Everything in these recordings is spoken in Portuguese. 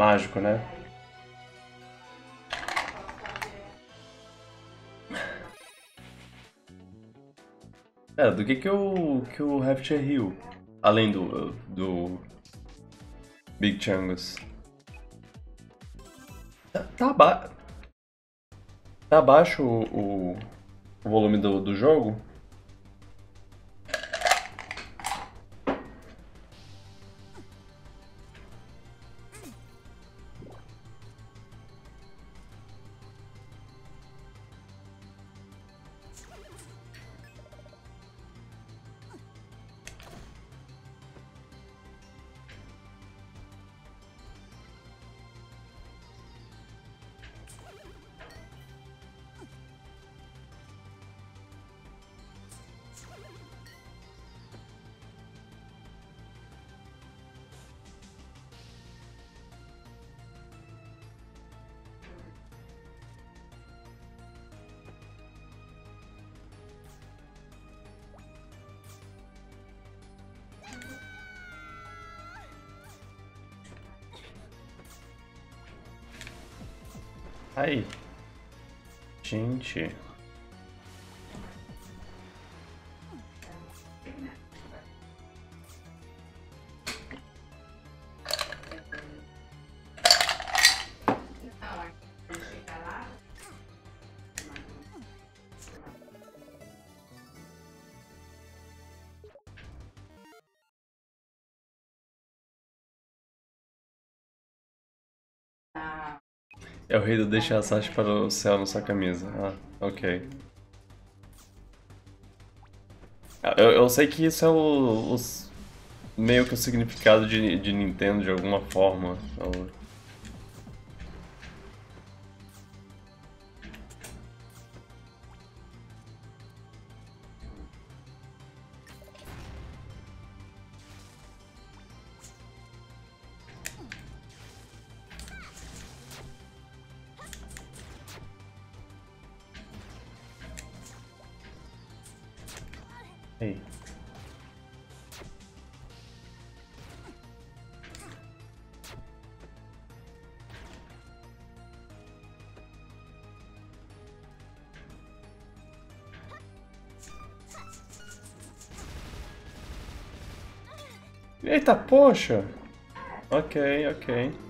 mágico, né? É, do que que o, que o Rapture riu? Além do, do Big Chungus. Tá, tá, ba... tá baixo o, o volume do, do jogo? Gente. É o rei do deixar a Sasha para o céu na sua camisa. Ah, ok. Ah, Eu, eu sei que isso é o, os- meio que o significado de, de Nintendo de alguma forma. Eita, poxa! Ok, ok.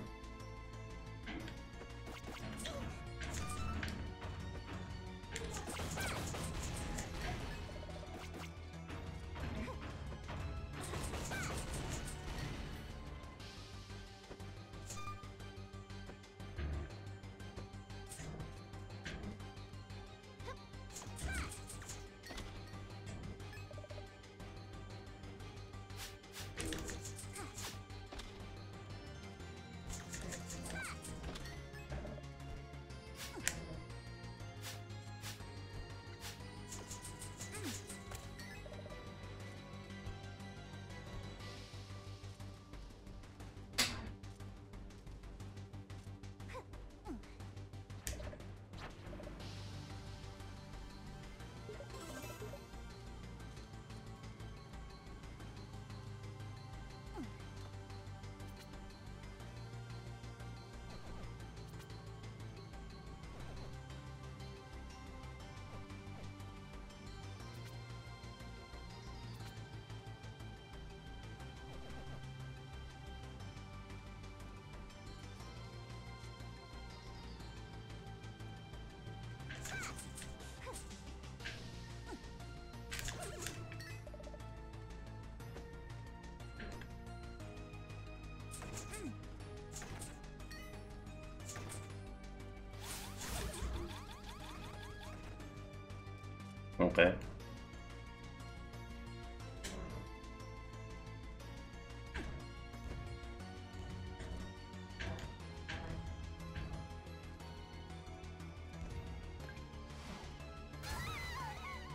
Ok.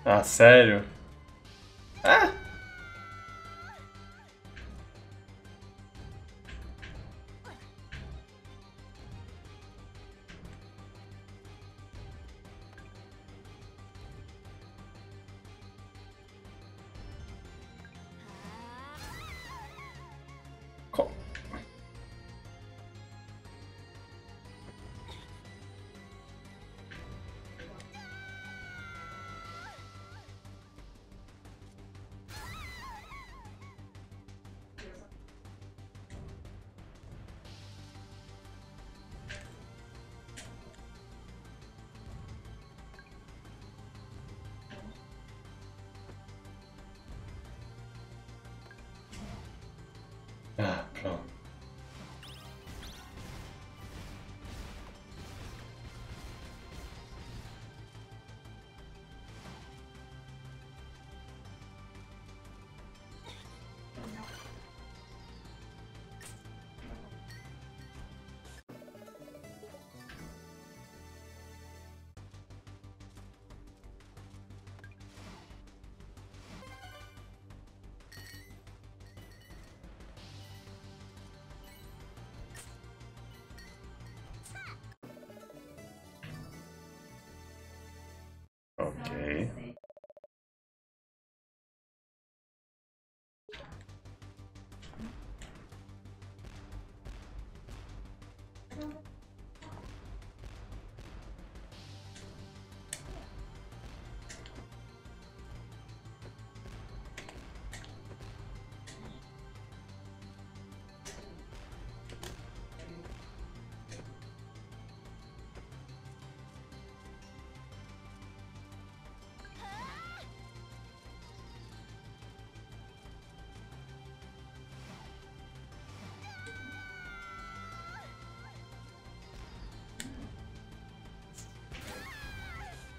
Ah, sério?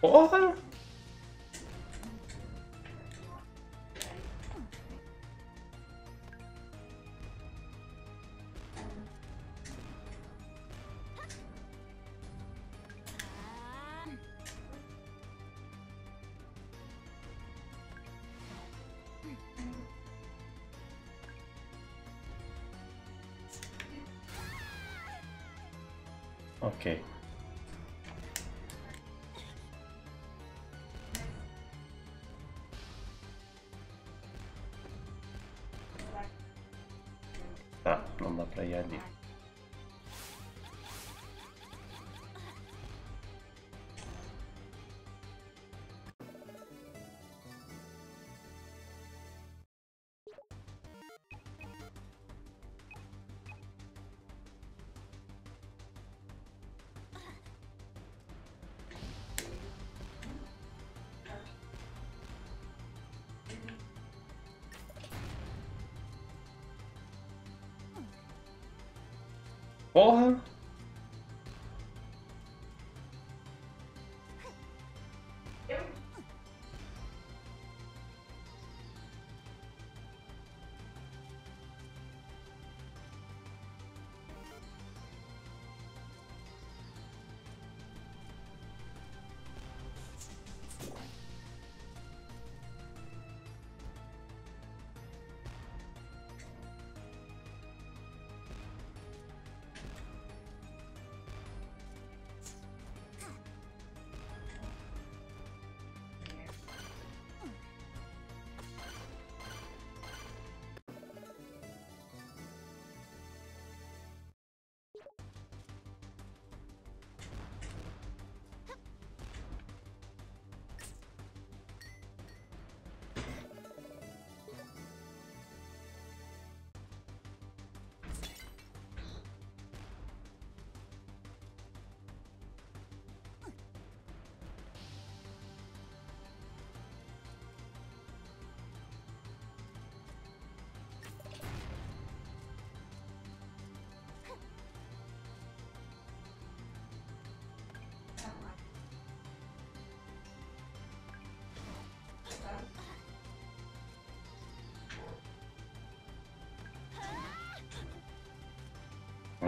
Porra! Não dá pra Porra!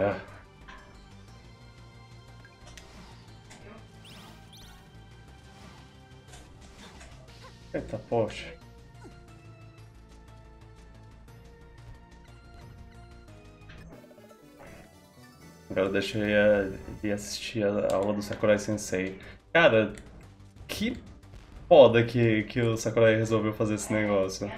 Ah. Eita, poxa. Agora ir, ir assistir a aula do Sakurai Sensei. Cara, que foda que, que o Sakurai resolveu fazer esse negócio.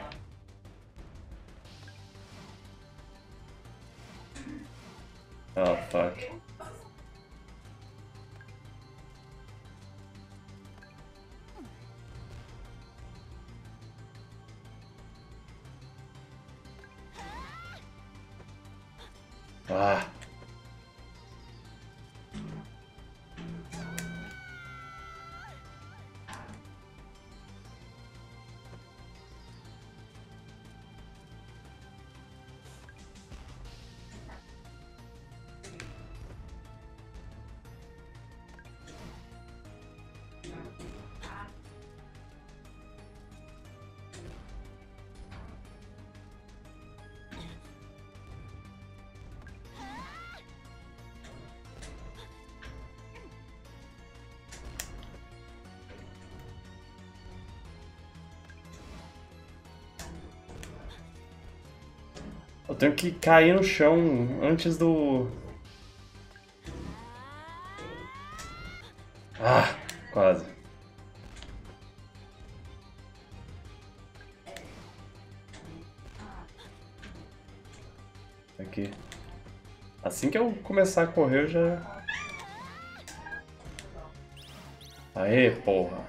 tenho que cair no chão antes do... Ah, quase. Aqui. Assim que eu começar a correr, eu já... Aê, porra.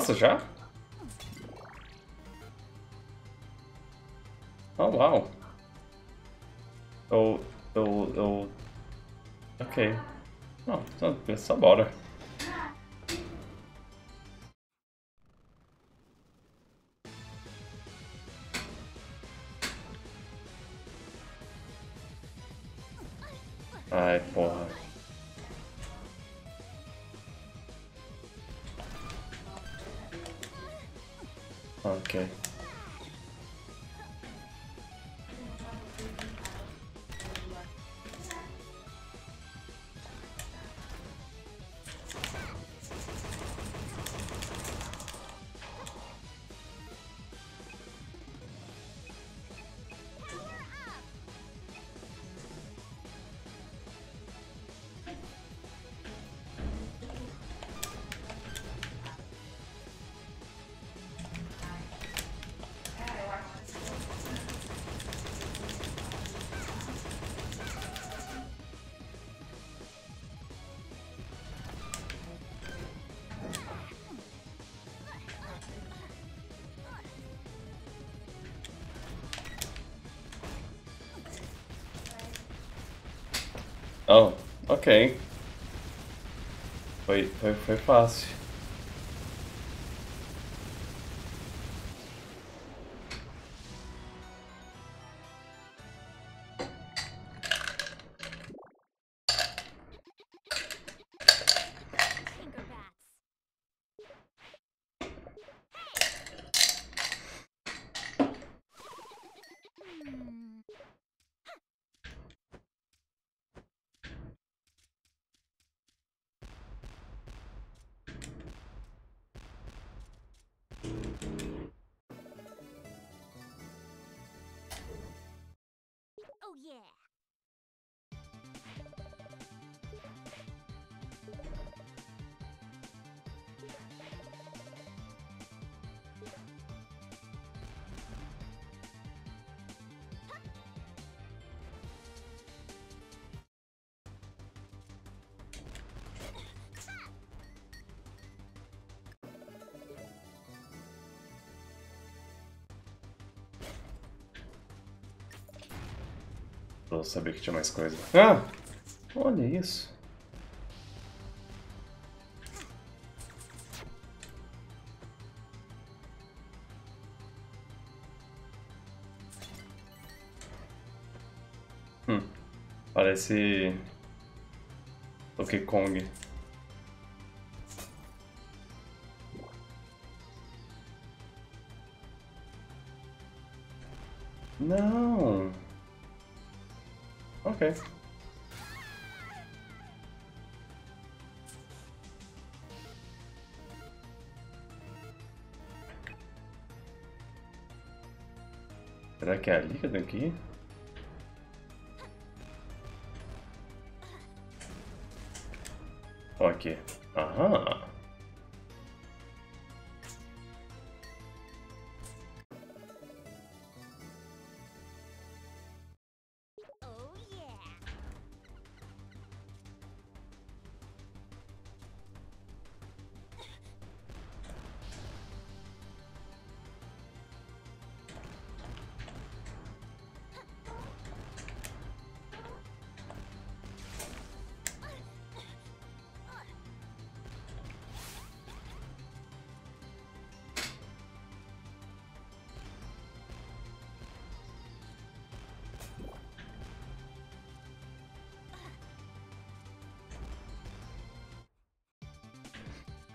Nossa, já? Oh, uau. Eu... Eu... Eu... Ok. Não, só, só bora. Oh, ok. Foi, foi, foi fácil. Sabia que tinha mais coisa. Ah! Olha isso. Hum. Parece... Donkey Kong. Ok. Será que é ali que eu tenho que ir? Aqui. Aham.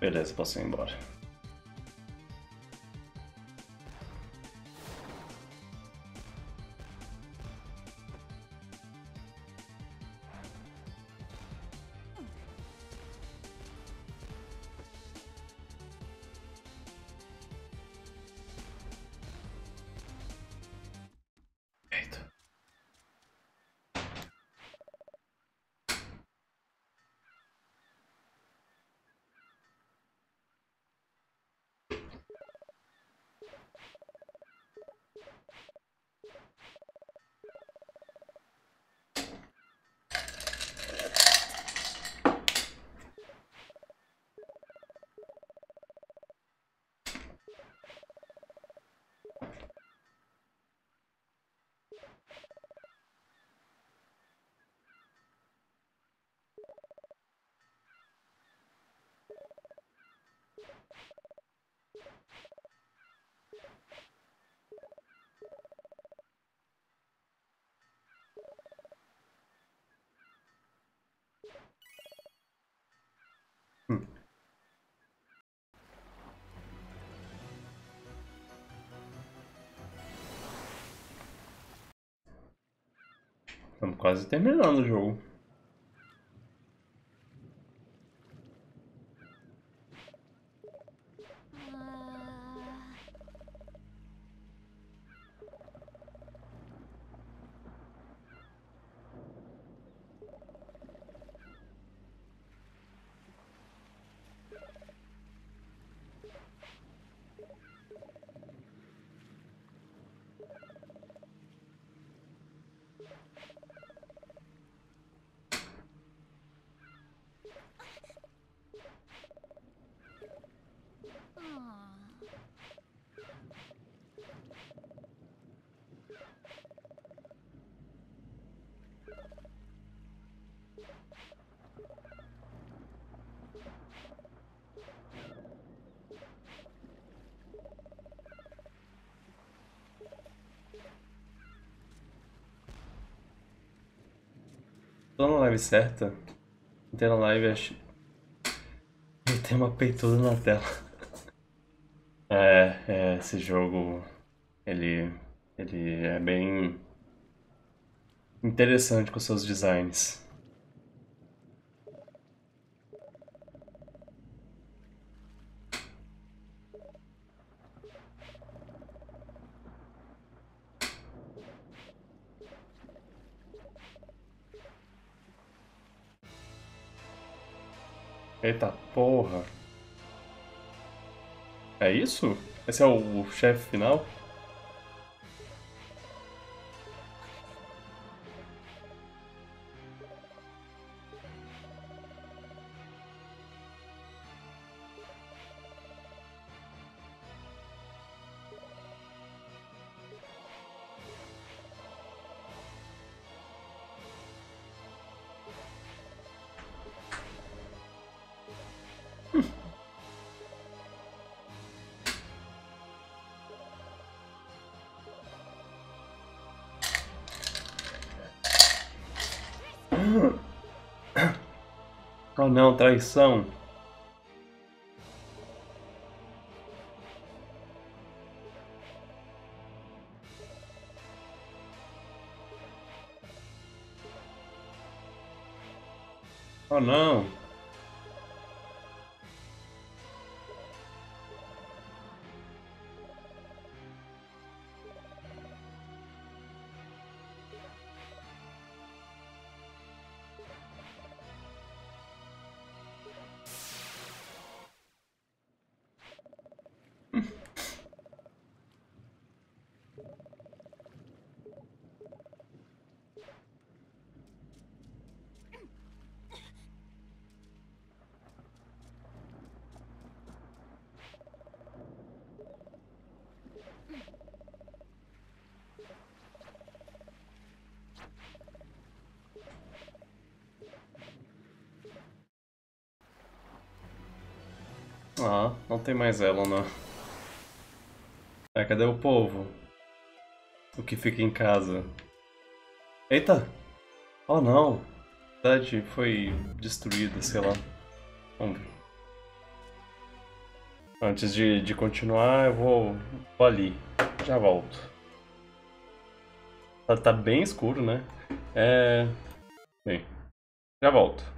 Beleza, posso ir embora. Estamos quase terminando o jogo. Live certa. Entrei na live acho. E tem uma peituda na tela. É, é, esse jogo. Ele. Ele é bem. Interessante com seus designs. Eita porra. É isso? Esse é o, chefe final? Oh não, traição. Oh não. Ah, não tem mais ela, não. É, cadê o povo? O que fica em casa? Eita! Oh não! A cidade foi destruída, sei lá. Vamos ver. Antes de, de continuar, eu vou, vou ali. Já volto. Tá, tá bem escuro, né? É. Bem, já volto.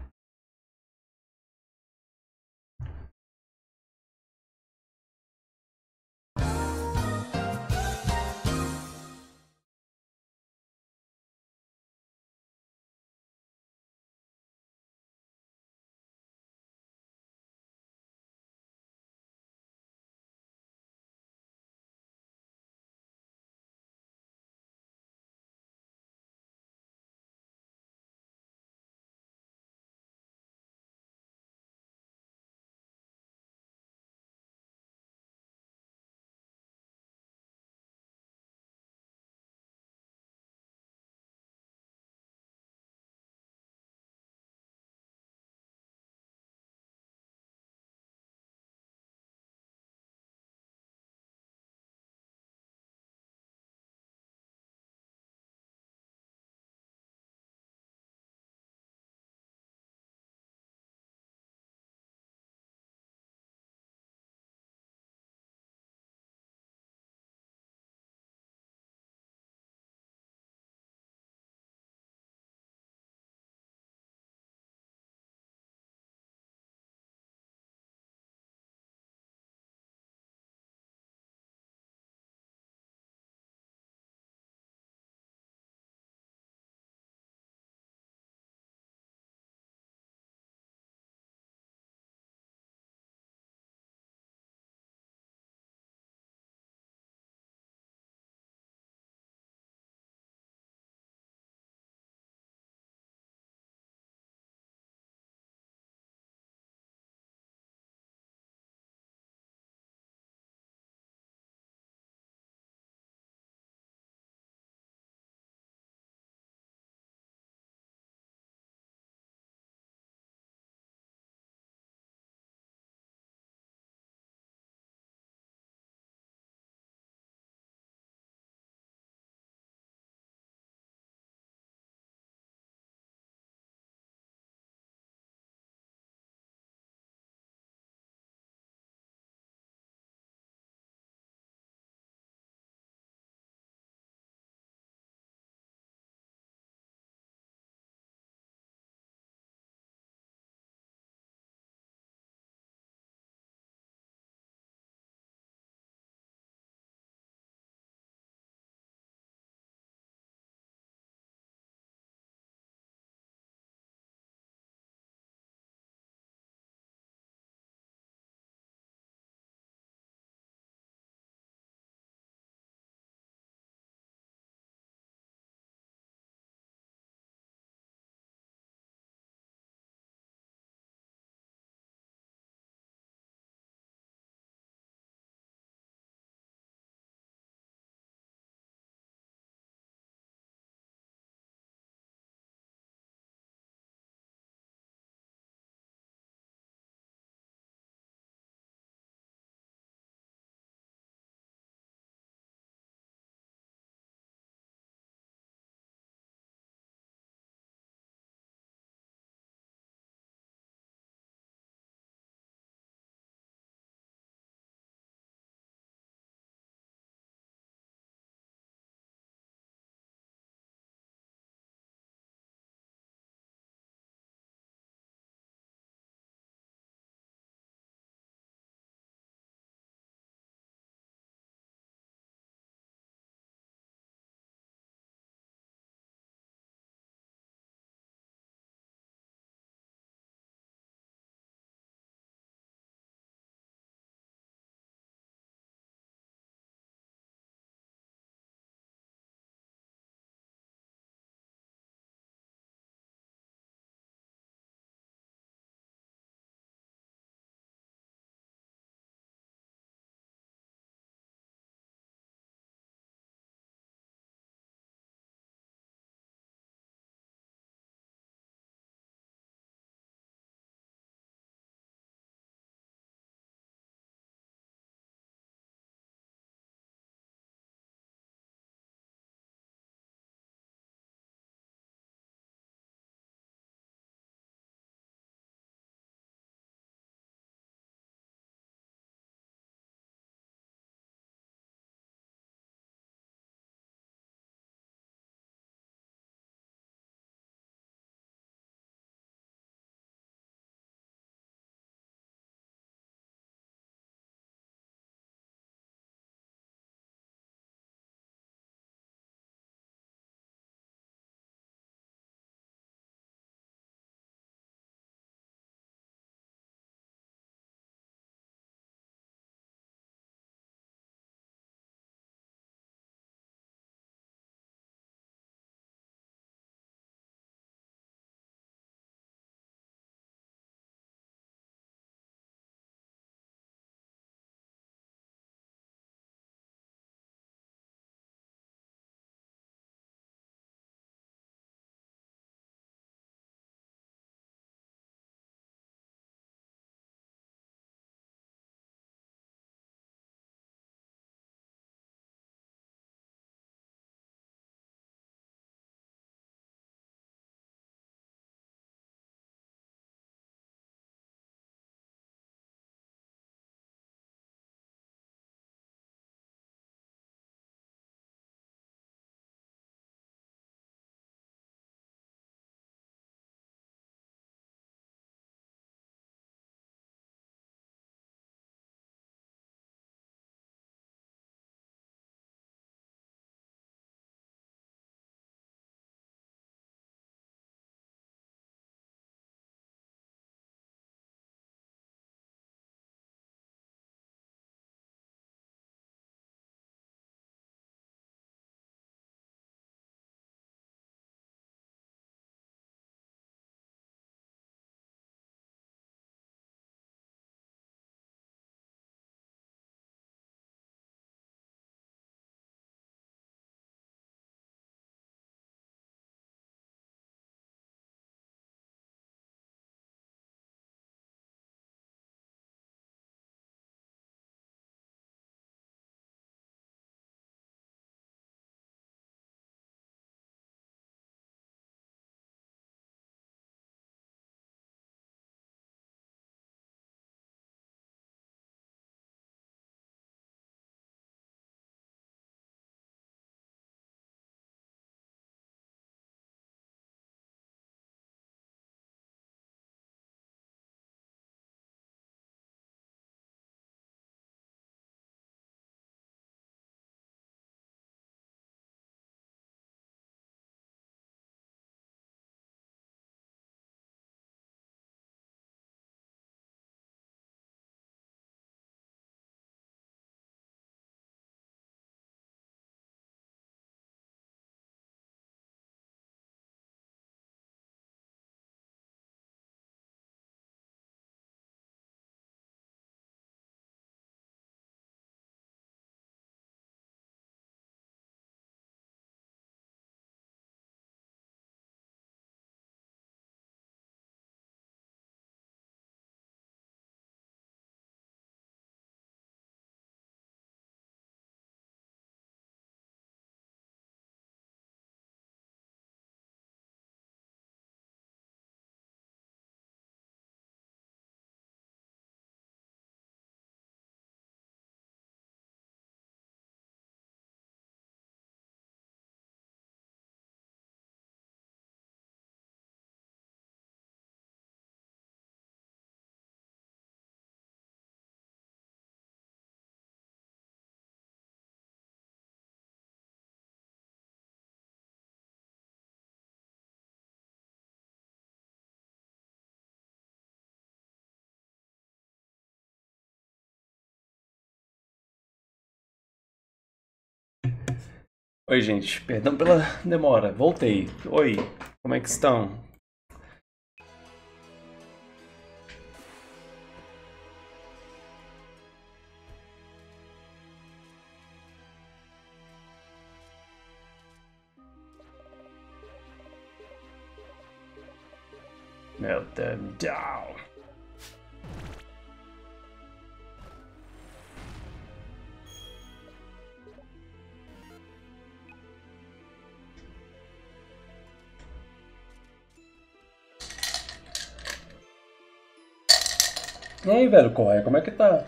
Oi, gente. Perdão pela demora. Voltei. Oi. Como é que estão? Melt them down. E aí, velho, corre, como é que tá?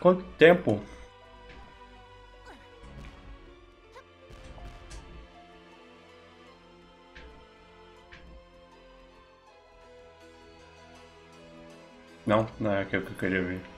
Quanto tempo? Não, não é aquilo que eu queria ver.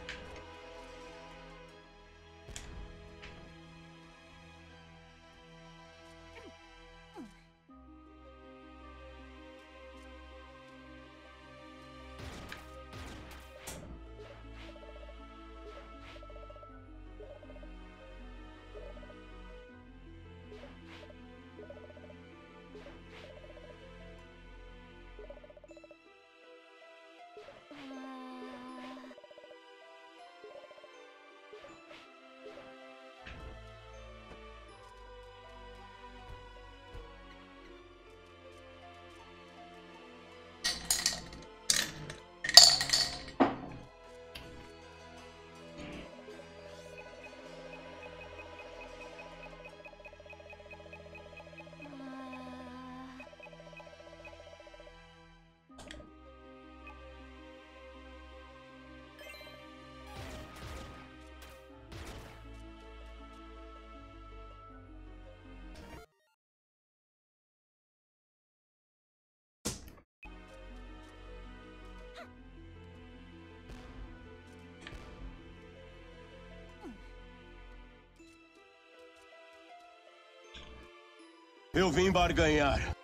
Eu vim barganhar.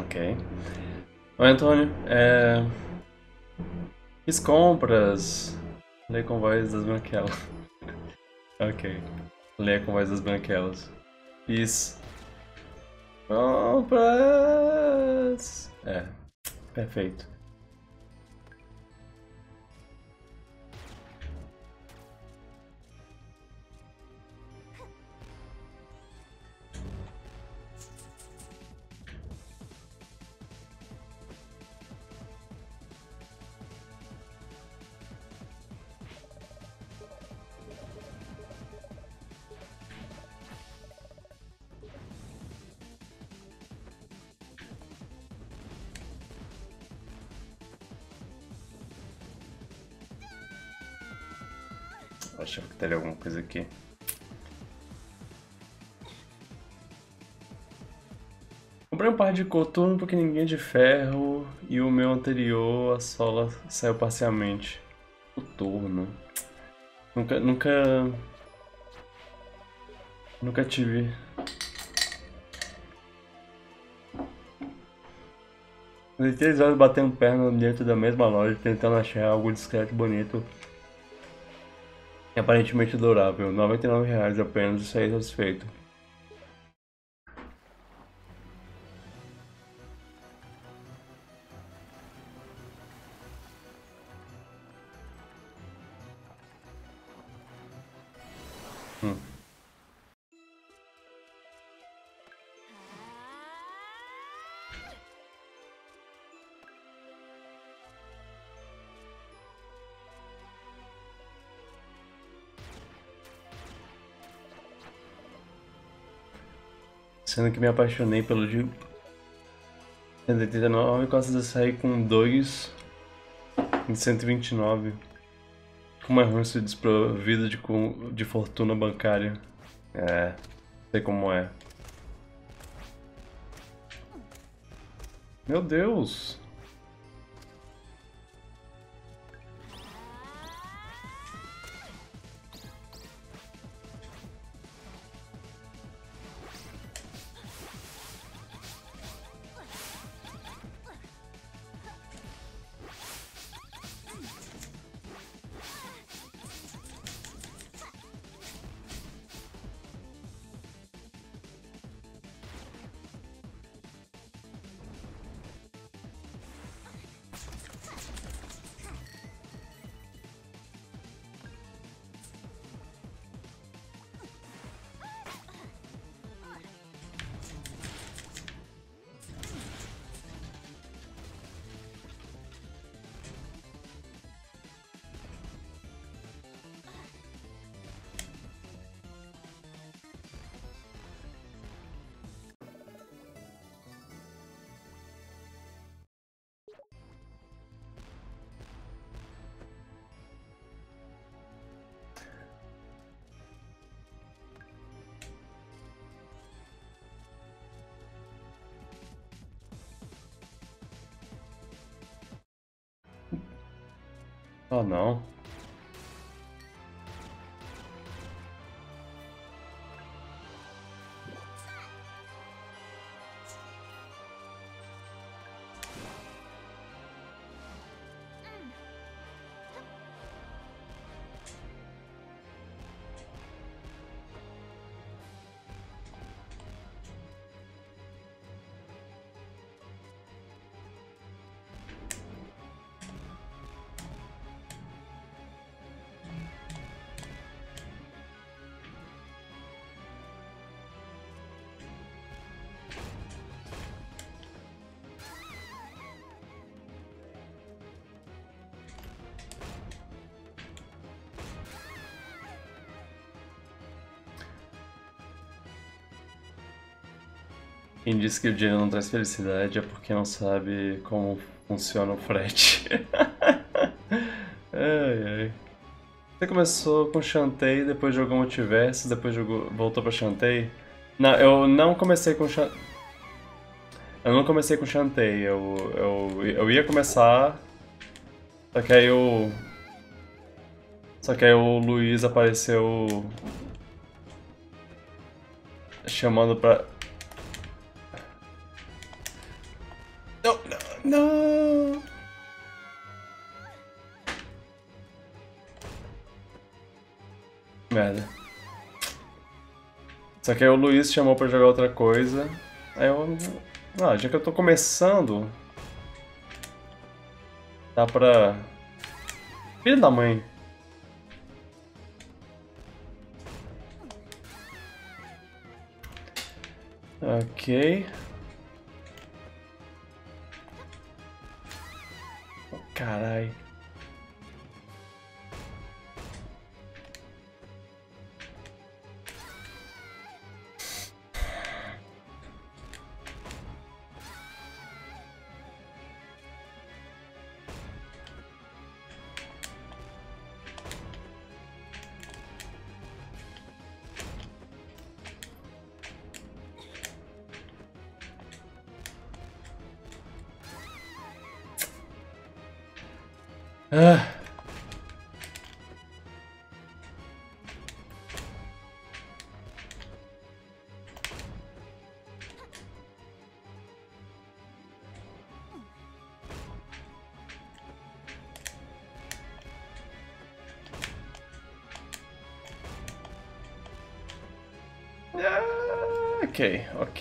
Ok. Oi, Antônio. É... Fiz compras. Lê com voz das branquelas. ok. Lê com voz das branquelas. Fiz compras. É. Perfeito. Aqui. Comprei um par de coturno porque ninguém é de ferro e o meu anterior, a sola, saiu parcialmente. Coturno. Nunca, nunca... Nunca tive. Usei três horas batendo perna dentro da mesma loja, tentando achar algo discreto e bonito aparentemente durável, R$ 99,00 apenas e saí satisfeito. Sendo que me apaixonei pelo de 189 gosta de sair com 2 em 129. Como é ruim ser desprovido de, de fortuna bancária. É, sei como é. Meu Deus! Não. Quem diz que o dinheiro não traz felicidade é porque não sabe como funciona o frete. ai, ai. Você começou com Shantae, depois jogou Multiverso, depois jogou, voltou pra Shantae? Não, eu não comecei com Shan... Eu não comecei com Shantae, eu, eu, eu ia começar, só que aí o... Só que aí o Luiz apareceu chamando pra... Só que aí o Luiz chamou pra jogar outra coisa. Aí eu. Ah, já que eu tô começando. Dá pra. Filho da mãe. Ok. Carai. Ok, ok.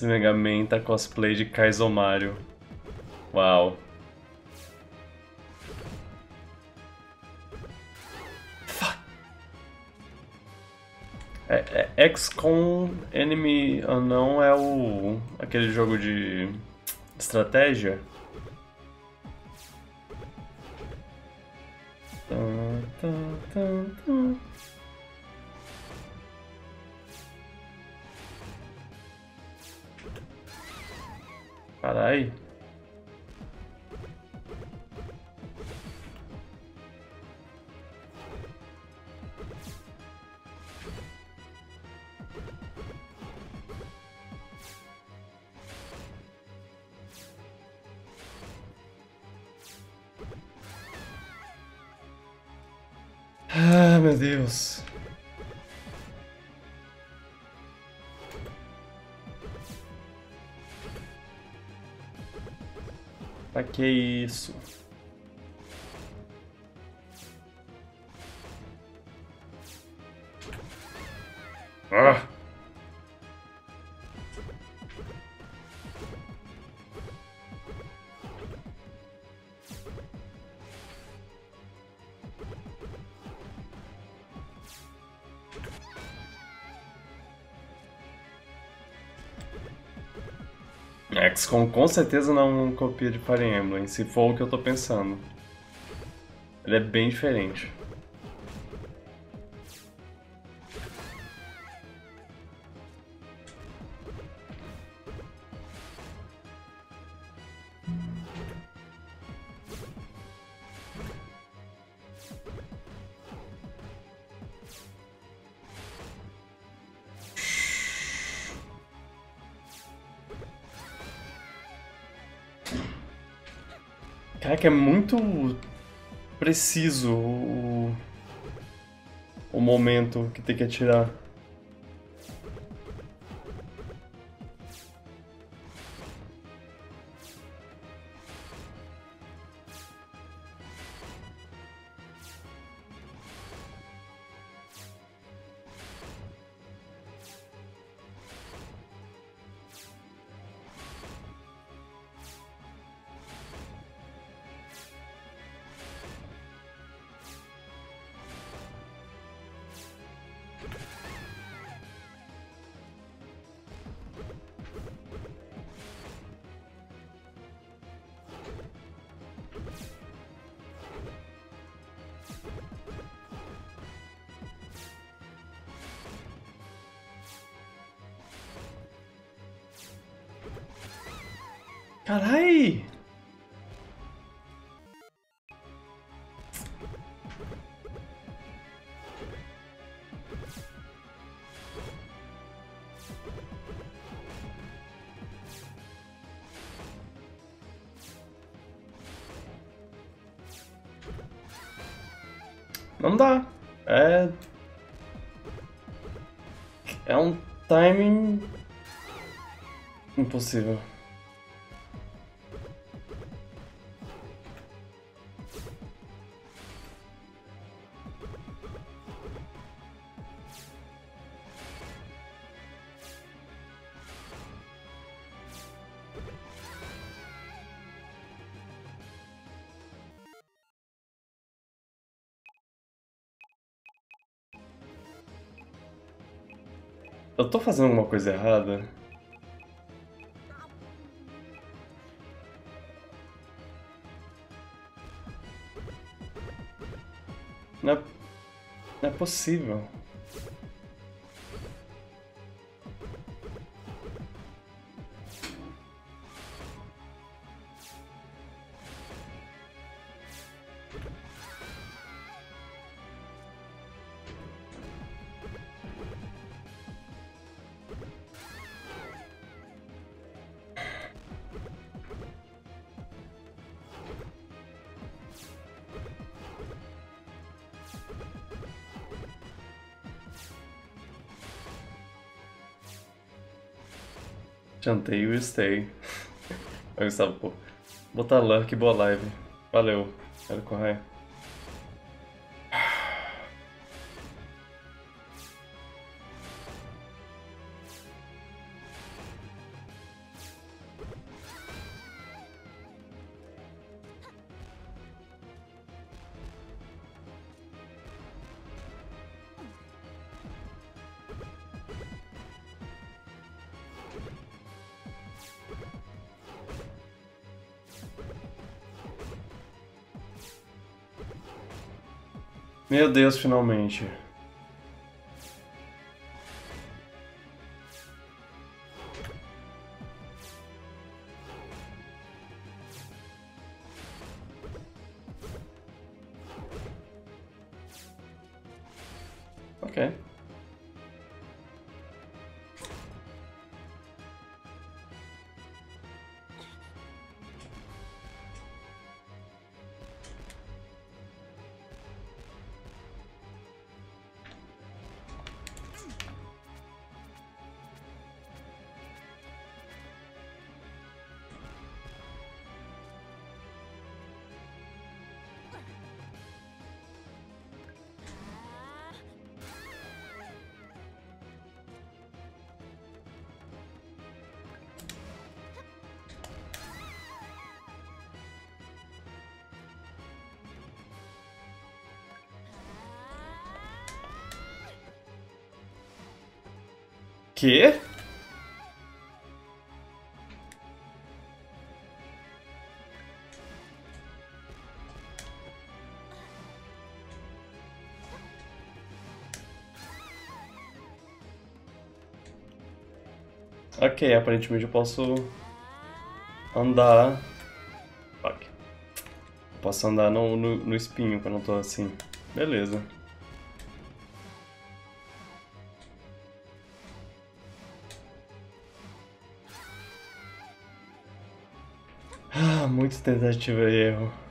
Esse Mega Man tá cosplay de Kaizo Mario. Uau. É, é, XCOM Enemy Unknown é o. aquele jogo de estratégia? Isso? XCOM com certeza não copia de Fire Emblem, se for o que eu tô pensando. Ele é bem diferente. Muito preciso o, o momento que tem que atirar. Carai! Não dá. É. É um timing. Impossível. Tô fazendo alguma coisa errada? Não é, não é possível. Jantei e stay. Eu estava, pô. Botar luck, boa live. Valeu. Quero correr. Deus, finalmente. Quê? Ok, aparentemente eu posso andar. Fuck. Posso andar no, no, no espinho quando eu tô assim. Beleza. Tentativa e erro.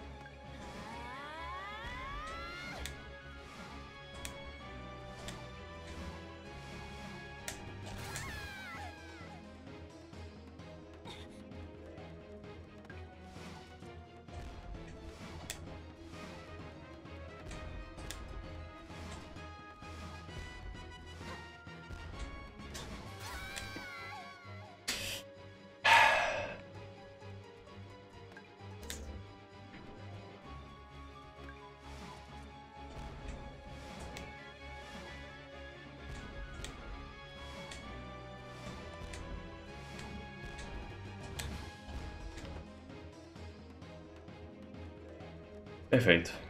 Perfeito.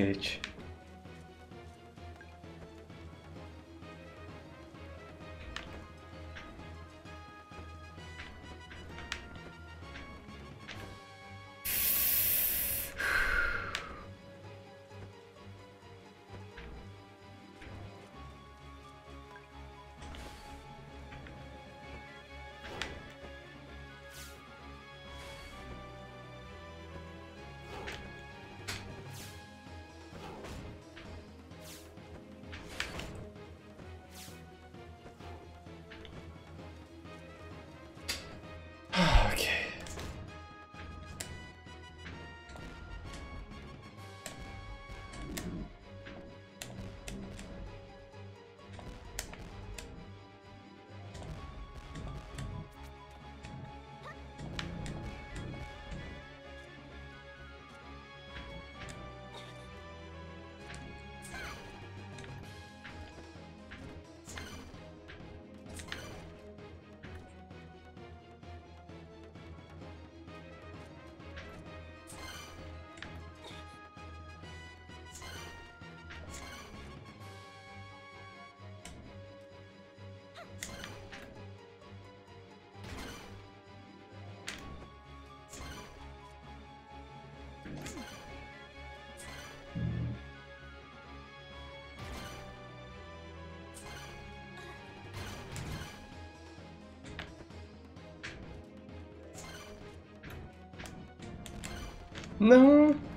Cacete. Não!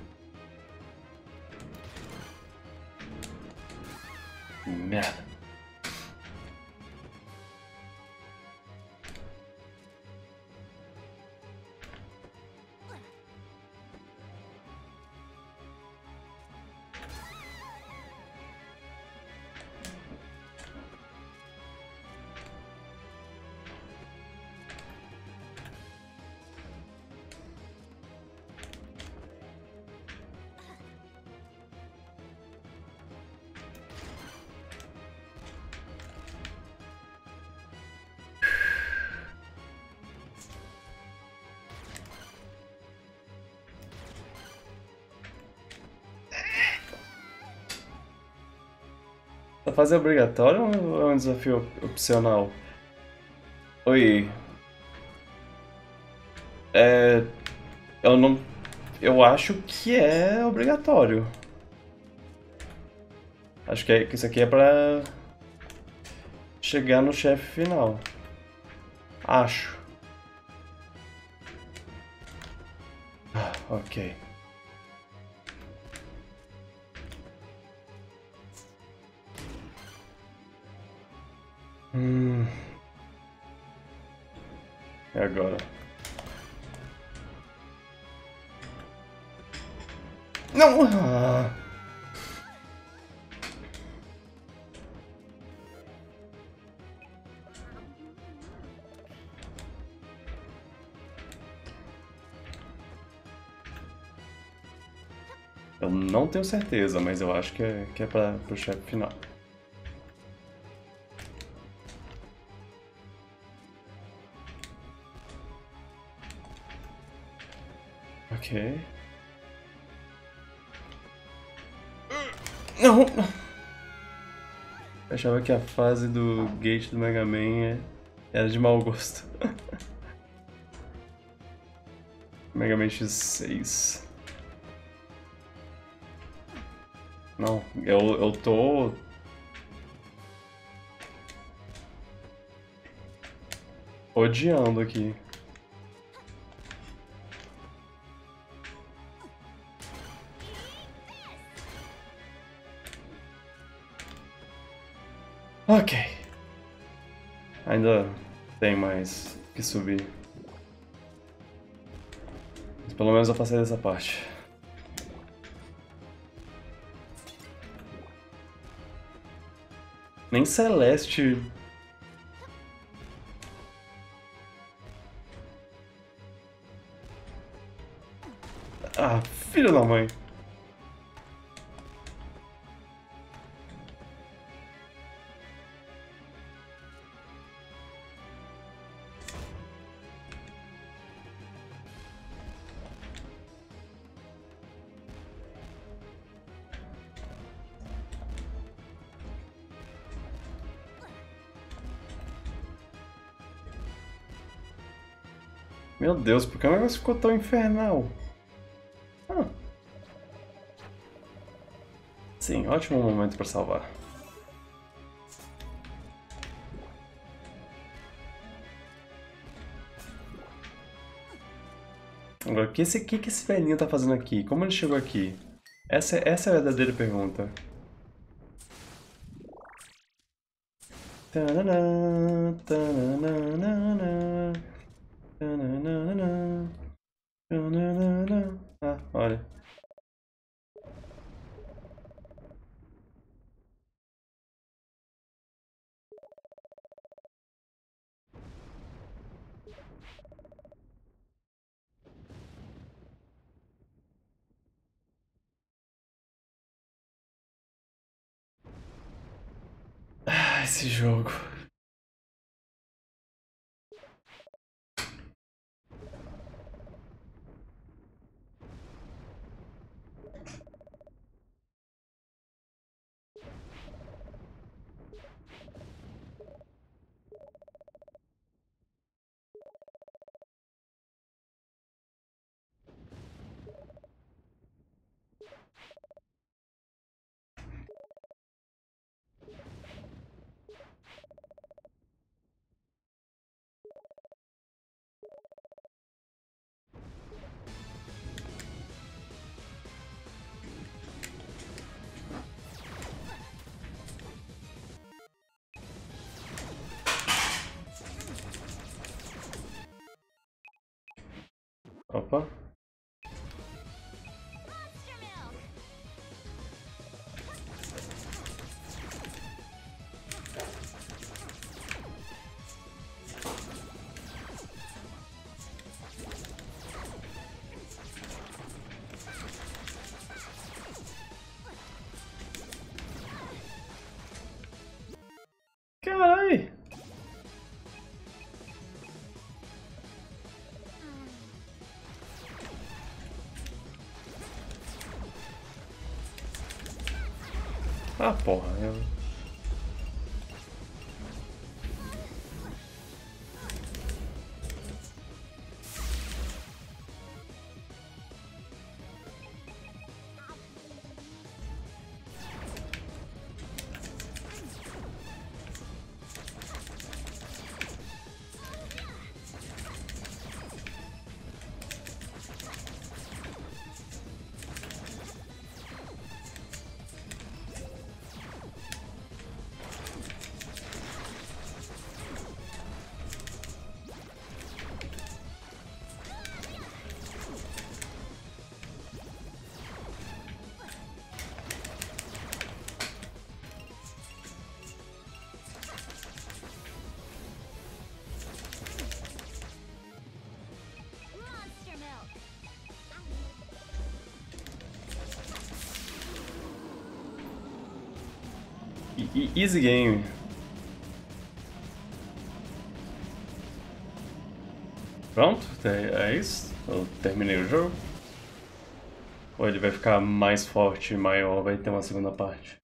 É obrigatória ou é um desafio opcional? Oi. É. Eu não. Eu acho que é obrigatório. Acho que, é, que isso aqui é pra. chegar no chefe final. Acho. Ah, ok. Tenho certeza, mas eu acho que é, que é para o chefe final. Ok. Não! Eu achava que a fase do gate do Mega Man é- era de mau gosto. Mega Man X6. Não, eu, eu tô... Odiando aqui. Ok. Ainda tem mais que subir. Mas pelo menos eu passei dessa parte. Nem Celeste. Ah, filho da mãe. Meu Deus, por que o negócio ficou tão infernal? Ah. Sim, ótimo momento para salvar. Agora, o que esse, que, que esse velhinho tá fazendo aqui? Como ele chegou aqui? Essa, essa é a verdadeira pergunta. Tanana, Opa. Ah, porra. Eu... Easy game. Pronto? É é isso? Eu terminei o jogo? Ou ele vai ficar mais forte, maior, vai ter uma segunda parte?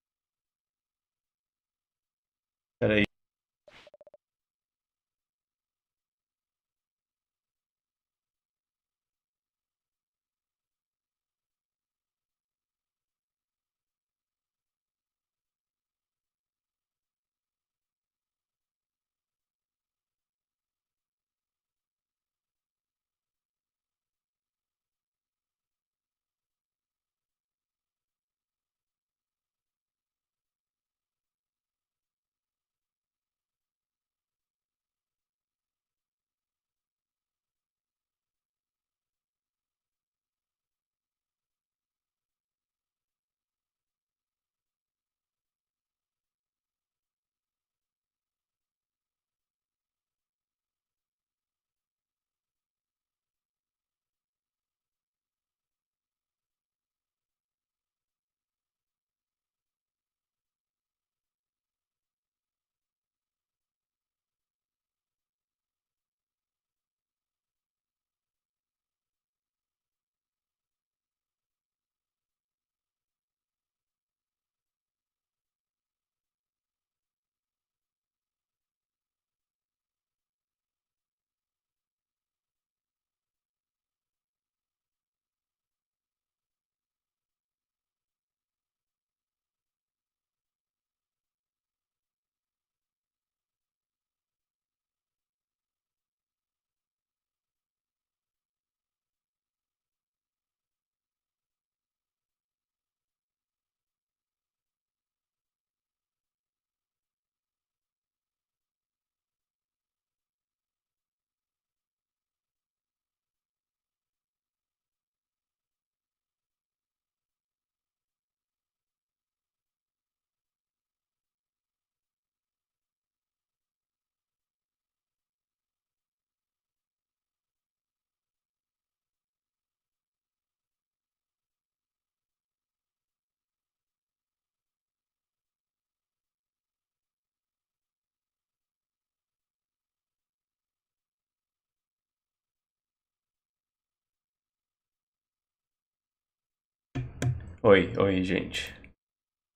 Oi, oi, gente.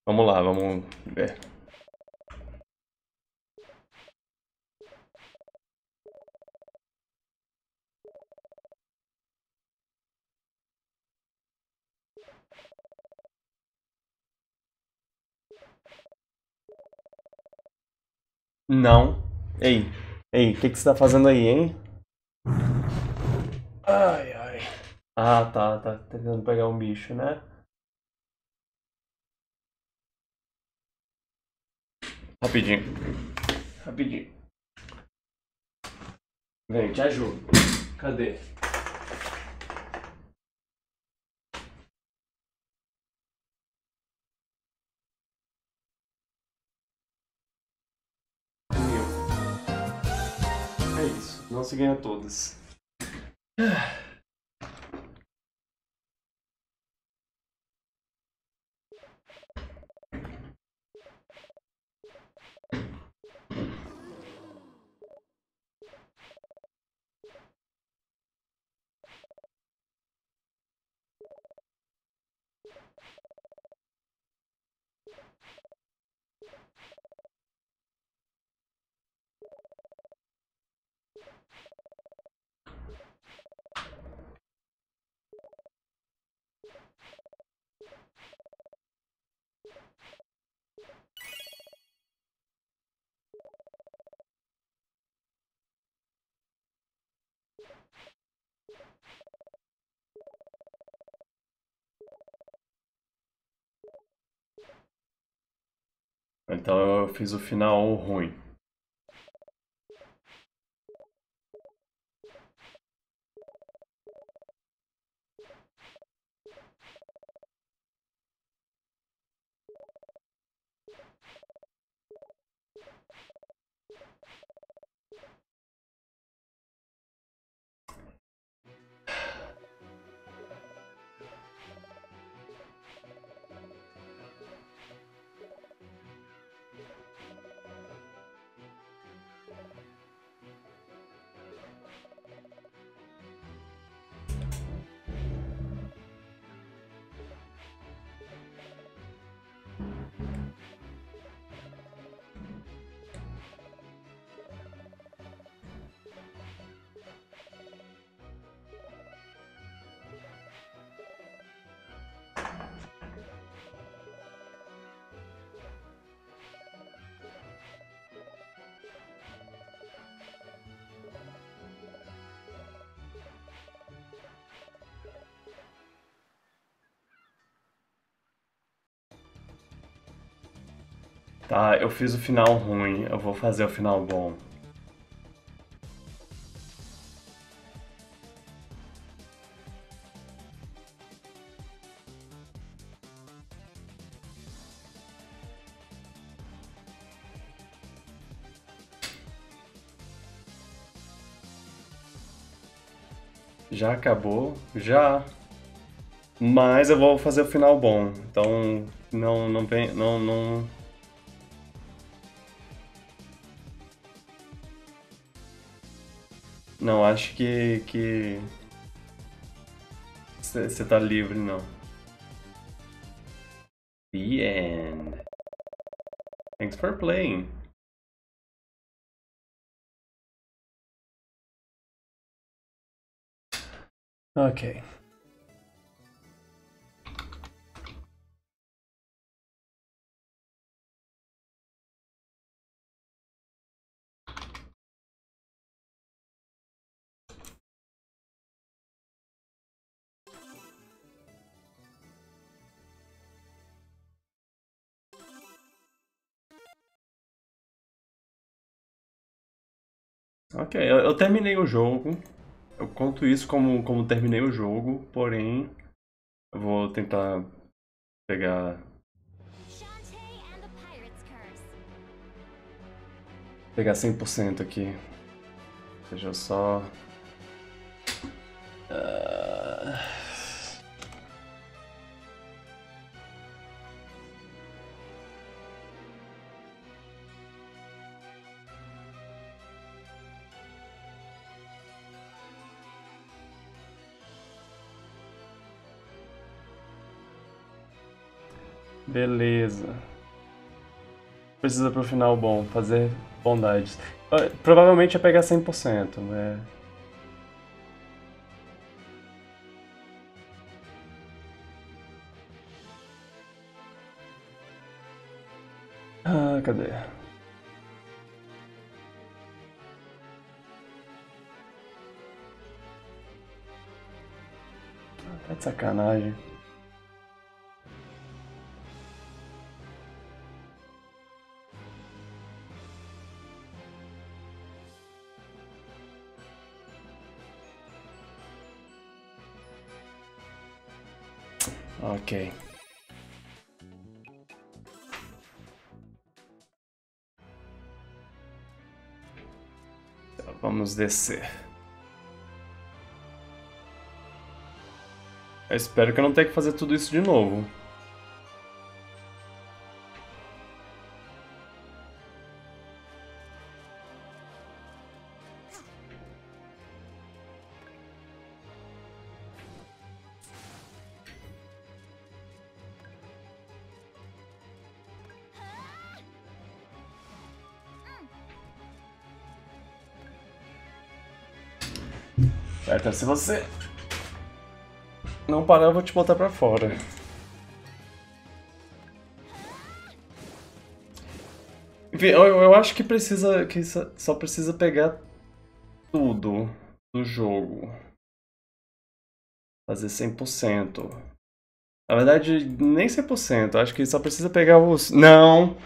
Vamos lá, vamos ver. Não. Ei, ei, o que, que você tá fazendo aí, hein? Ai, ai. Ah, tá, tá tentando pegar um bicho, né? Rapidinho. Rapidinho. Vem, te ajudo. Cadê? É isso. Não se ganha todas. Então eu fiz o final ruim. Tá, eu fiz o final ruim, eu vou fazer o final bom. Já acabou? Já. Mas eu vou fazer o final bom. Então não não vem não não Não, acho que que você tá livre não. The end. Thanks for playing. Ok. Ok, eu, eu terminei o jogo. Eu conto isso como, como terminei o jogo, porém eu vou tentar pegar pegar 100% aqui. Eu só Ah. Beleza. Precisa pro final bom, fazer bondades. Ah, Provavelmente ia pegar 100%, né? Ah, cadê? Tá de sacanagem. Ok. Então, vamos descer. Eu espero que eu não tenha que fazer tudo isso de novo. Se você não parar, eu vou te botar pra fora. Enfim, eu, eu acho que precisa. que só precisa pegar tudo do jogo. Fazer 100%. Na verdade, nem 100%. Acho que só precisa pegar os. Não!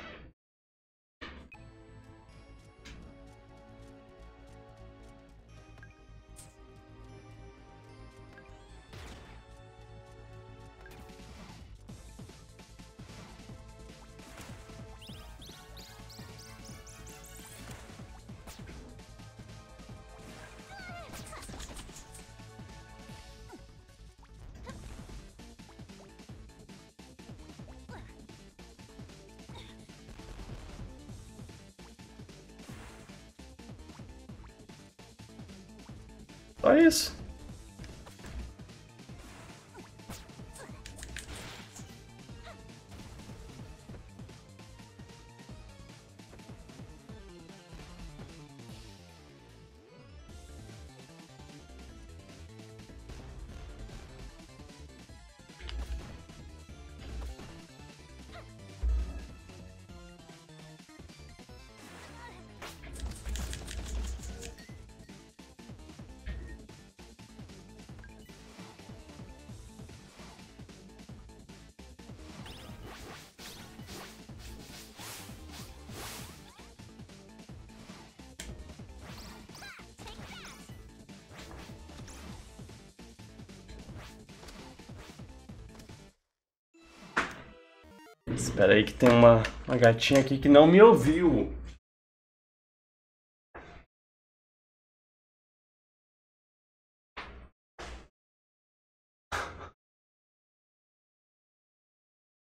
Espera aí que tem uma, uma gatinha aqui que não me ouviu.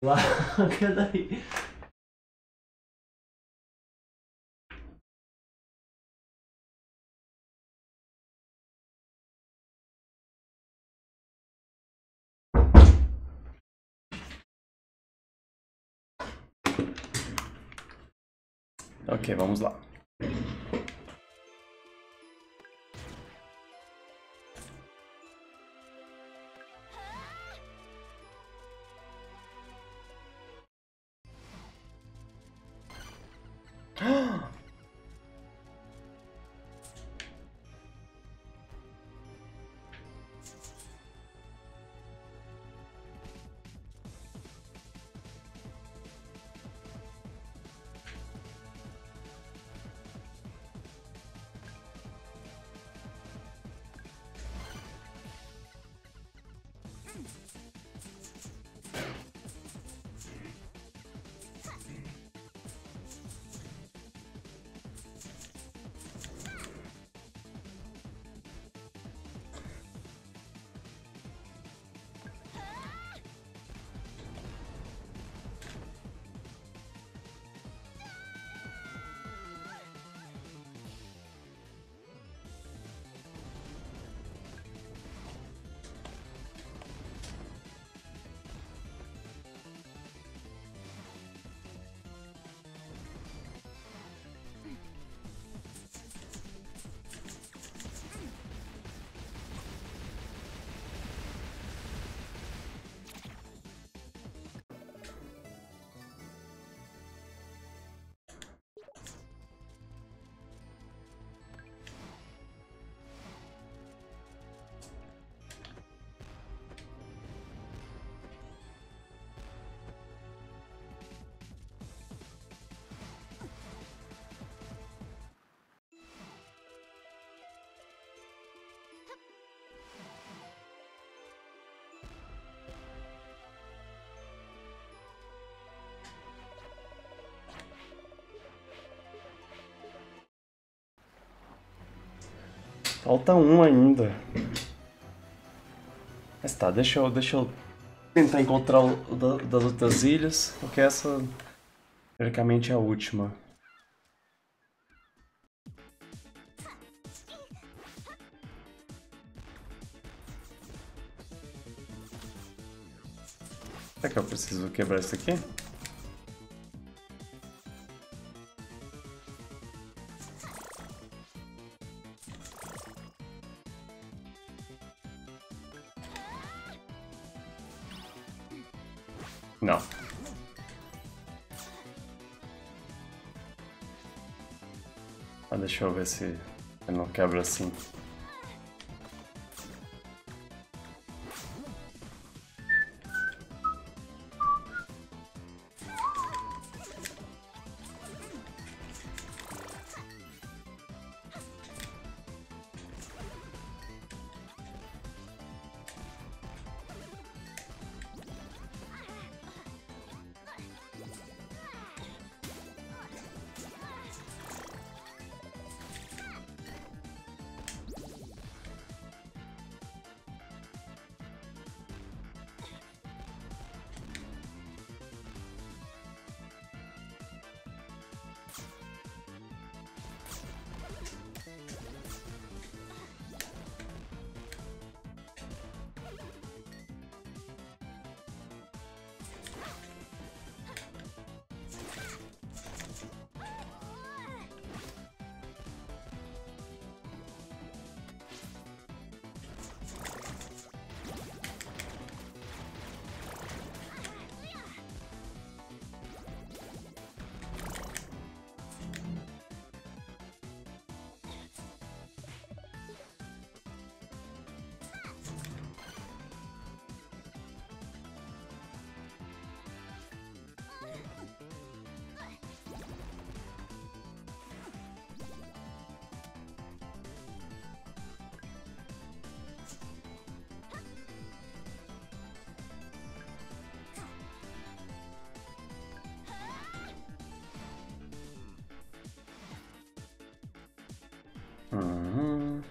Larga daí. Ok, vamos lá. Falta um ainda. Mas tá, deixa eu, deixa eu tentar encontrar o da- das outras ilhas, porque essa teoricamente é a última. Será que eu preciso quebrar isso aqui? Deixa eu ver se ele não quebra assim. Uhum.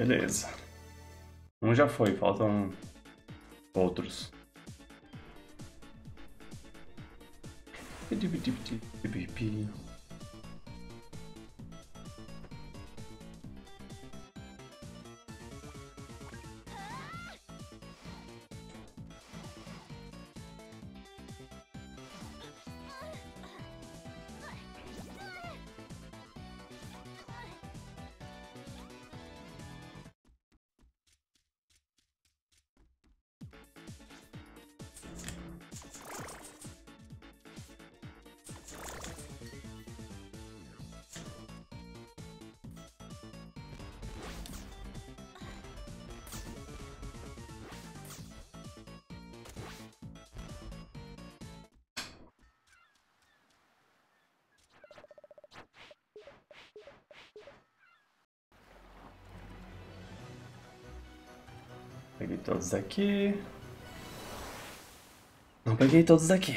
Beleza. Um já foi, faltam outros. Peguei todos aqui. Não peguei todos aqui.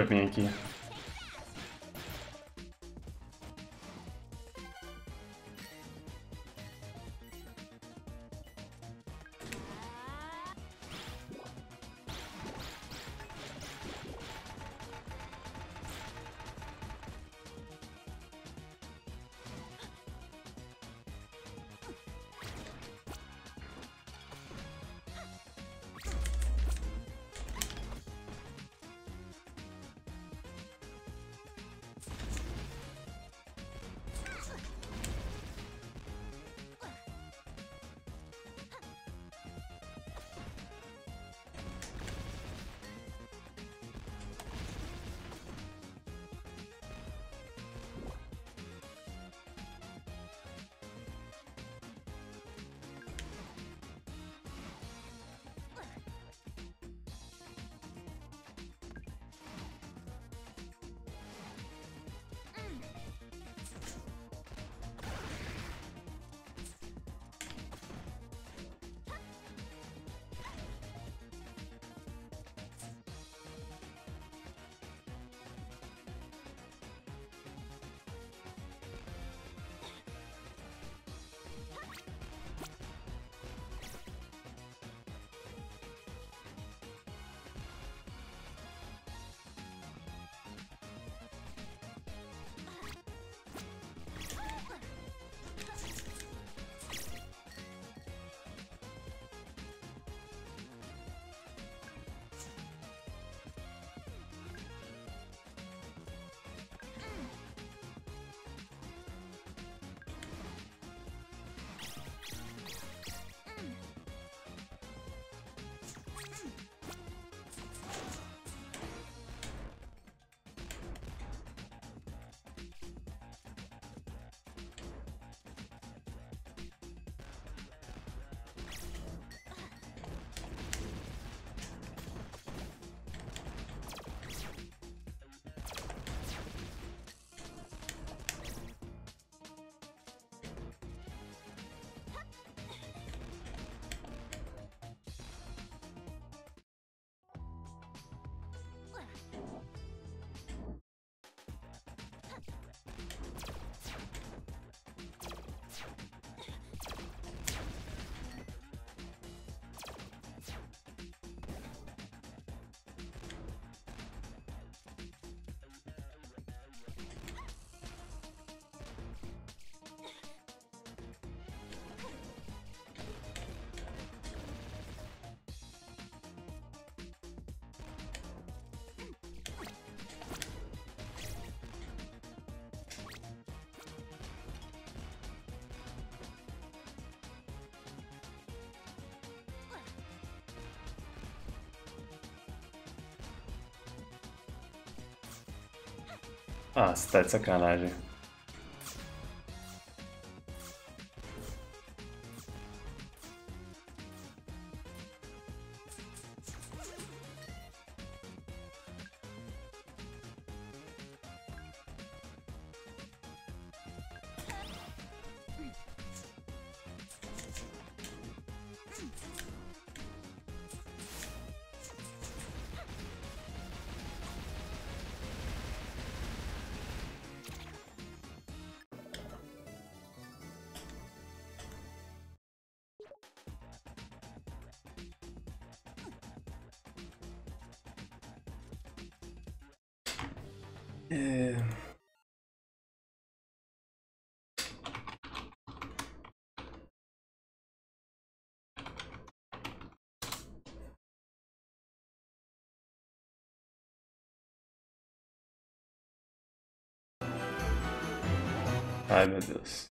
Já vim aqui. Ah, você tá de sacanagem. Ai, meu Deus.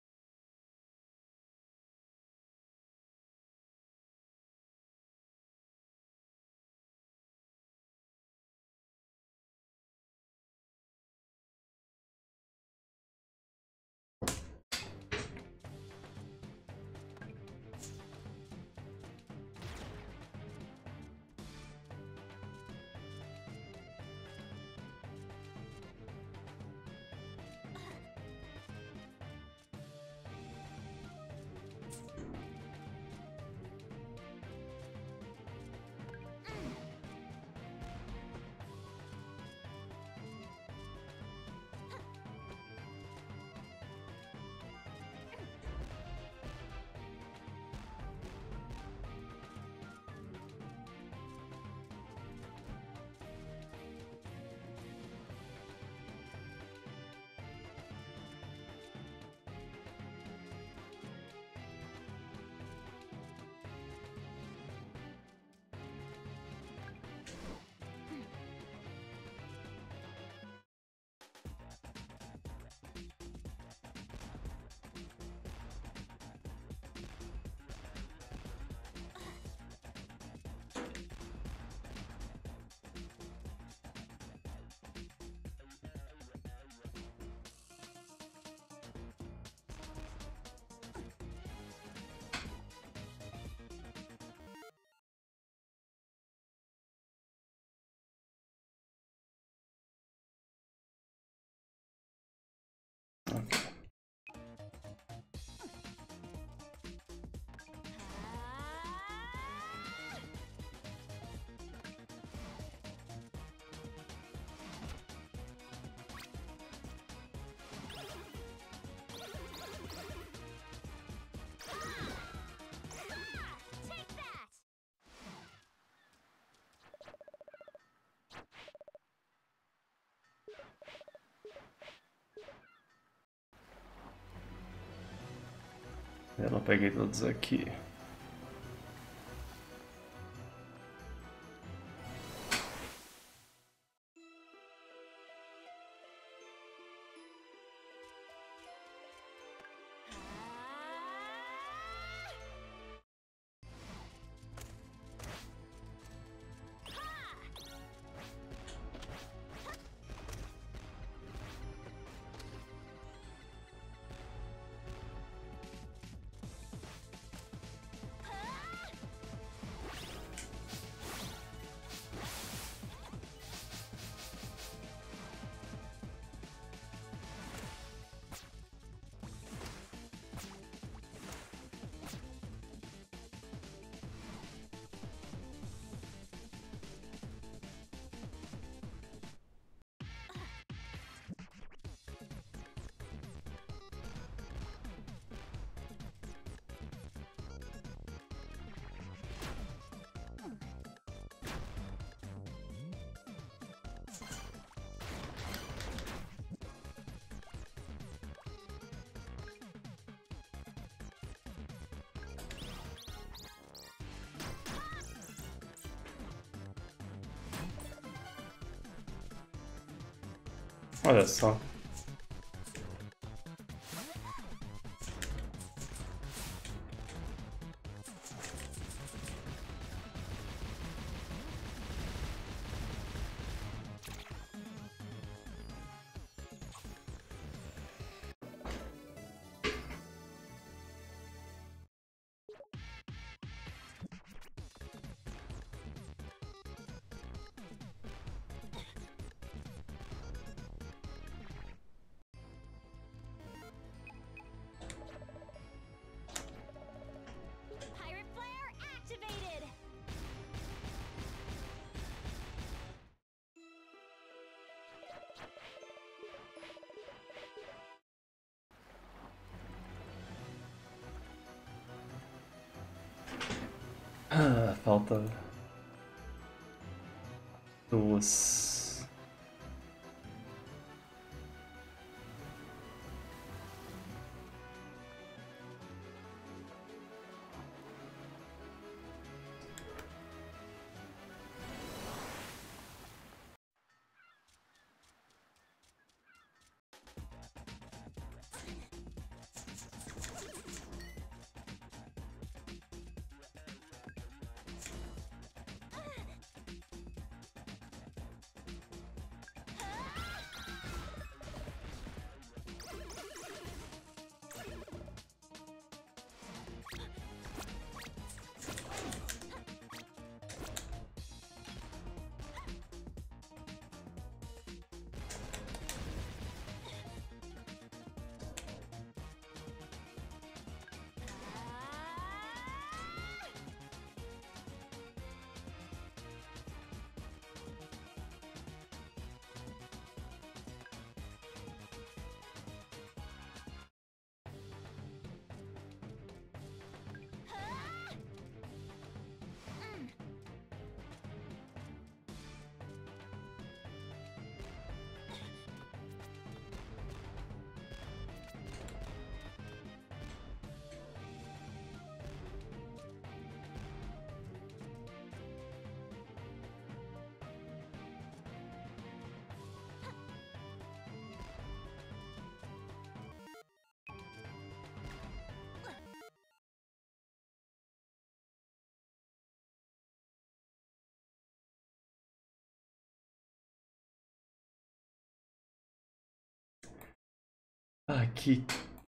Não peguei todos aqui. Olha só. Ah, falta duas.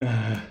Ah,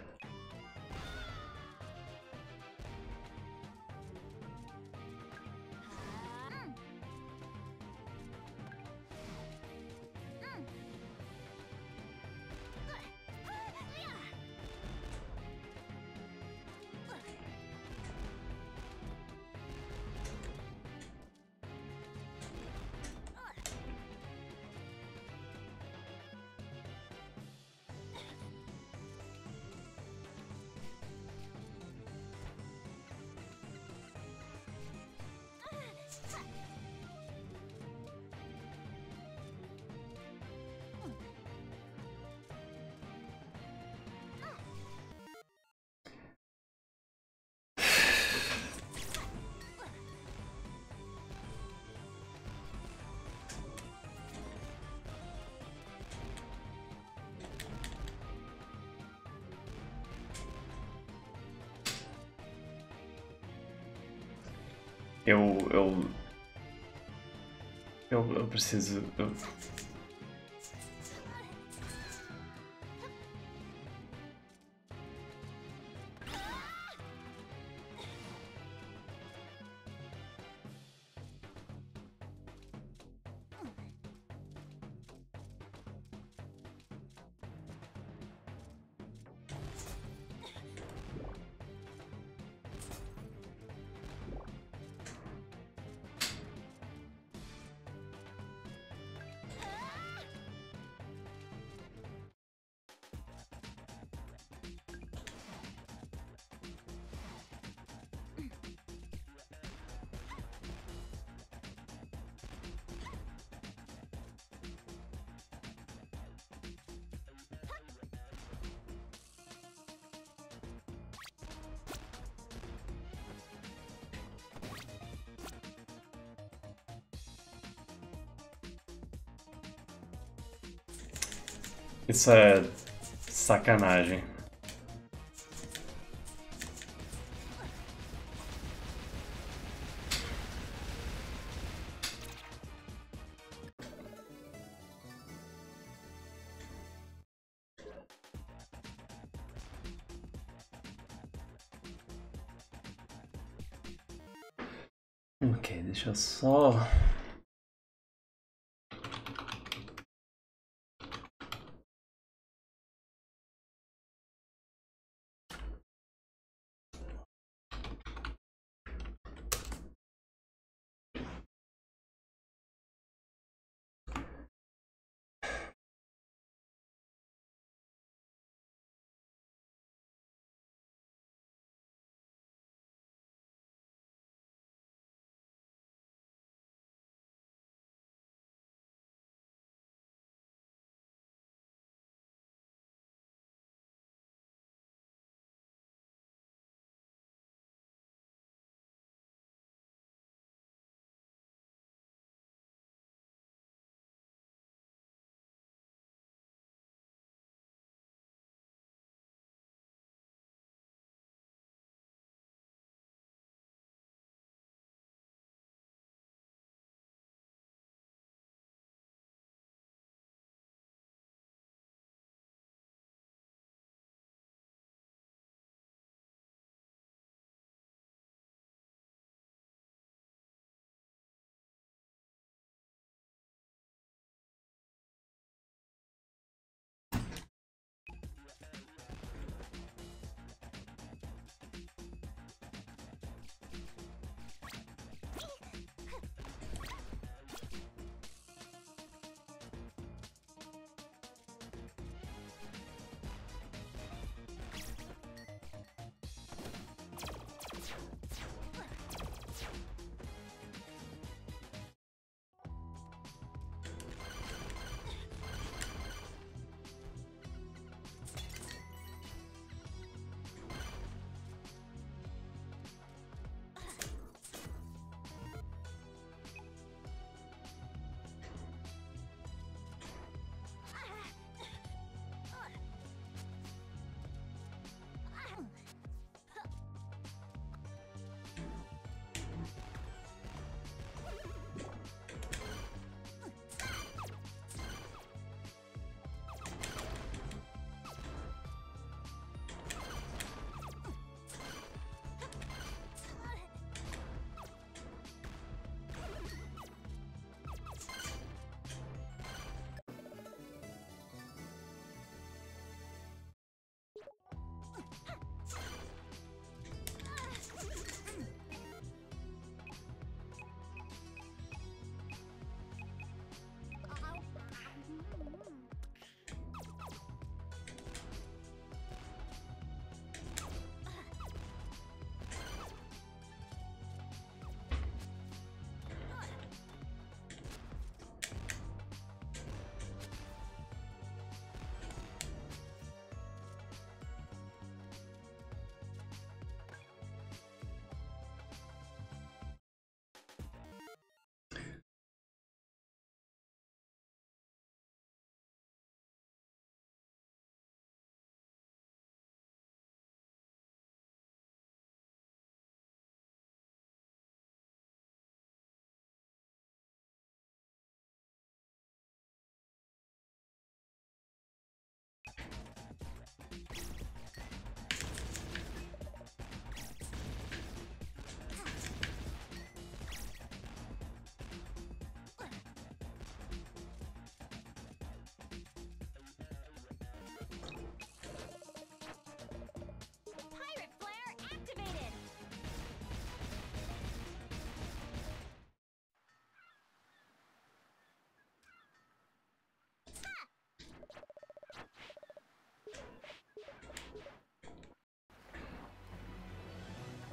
Eu. Eu. Eu, eu preciso. Eu... Isso é. sacanagem. Ok, deixa eu só.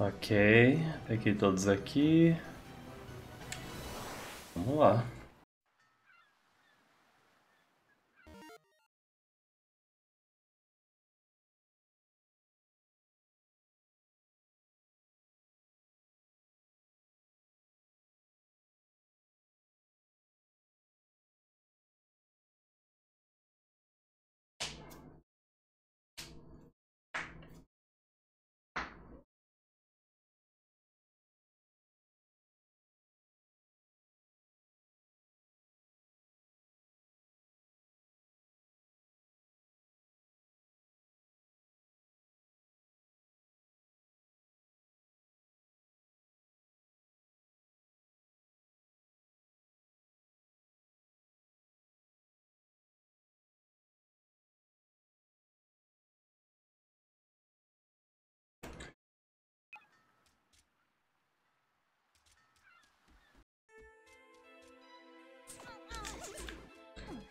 Ok, peguei todos aqui. Vamos lá.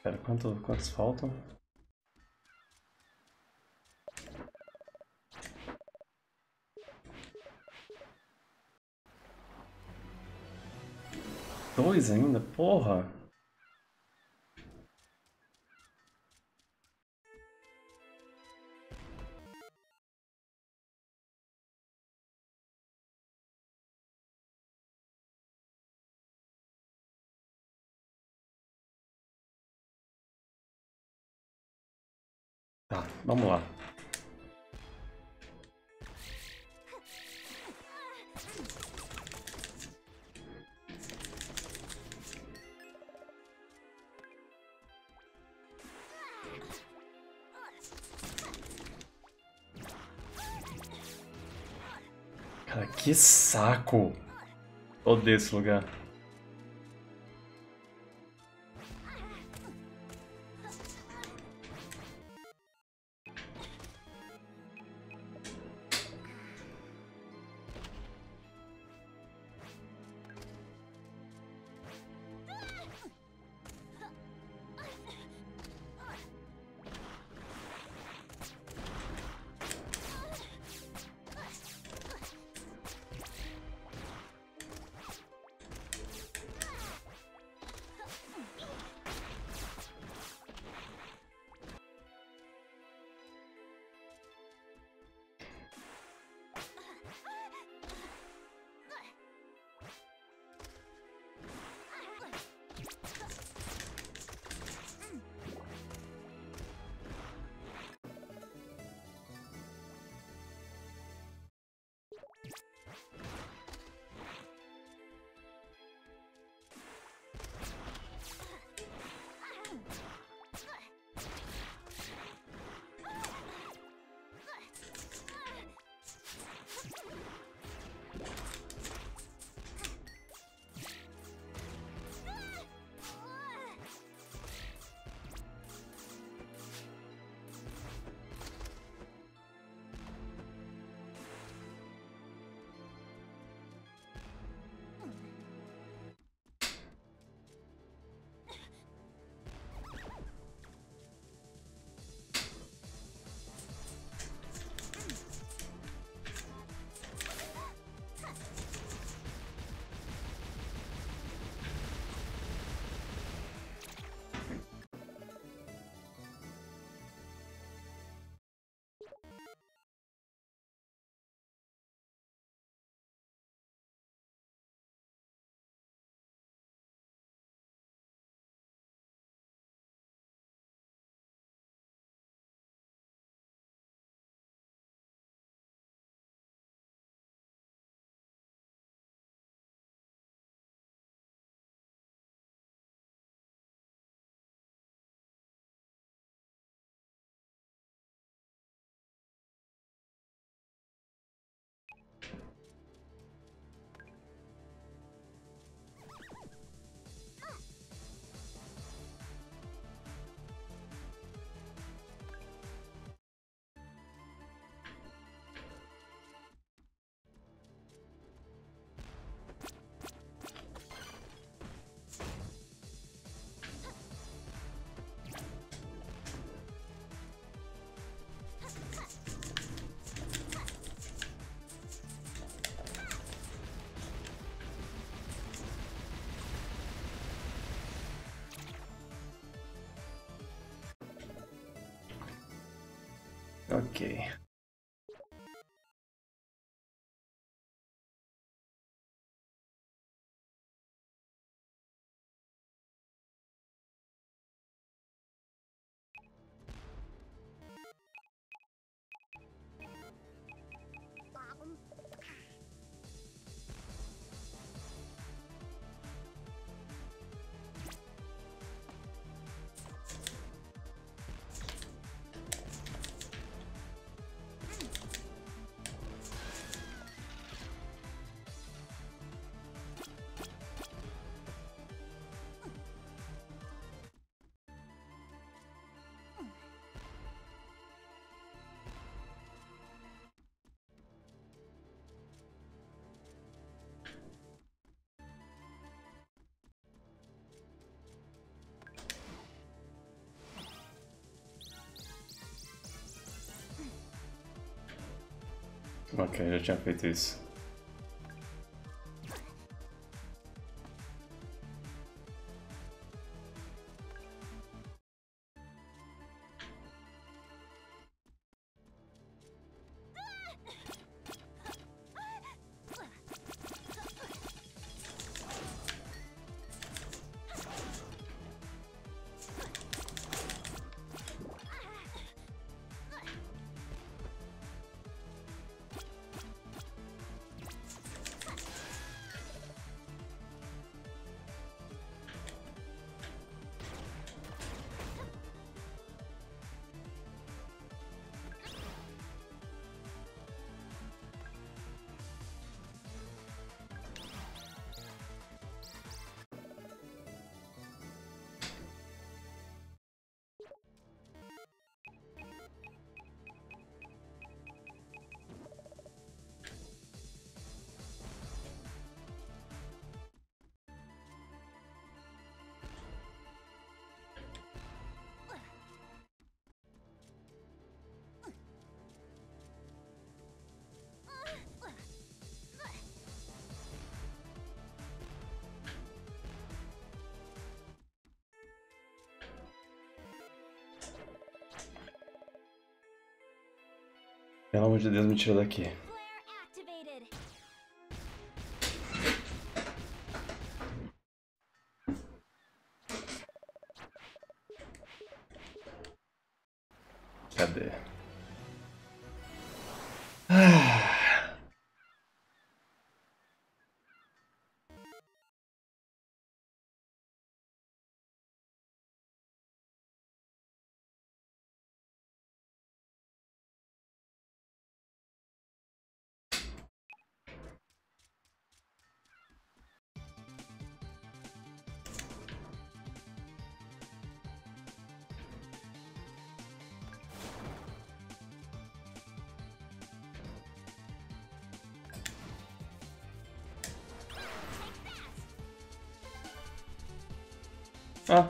Pera, quanto, quantos faltam? Dois ainda? Porra! Vamos lá. Cara, que saco! Odeio esse lugar. Ok. Ok, já tinha feito isso. Pelo amor de Deus, me tira daqui. Ah.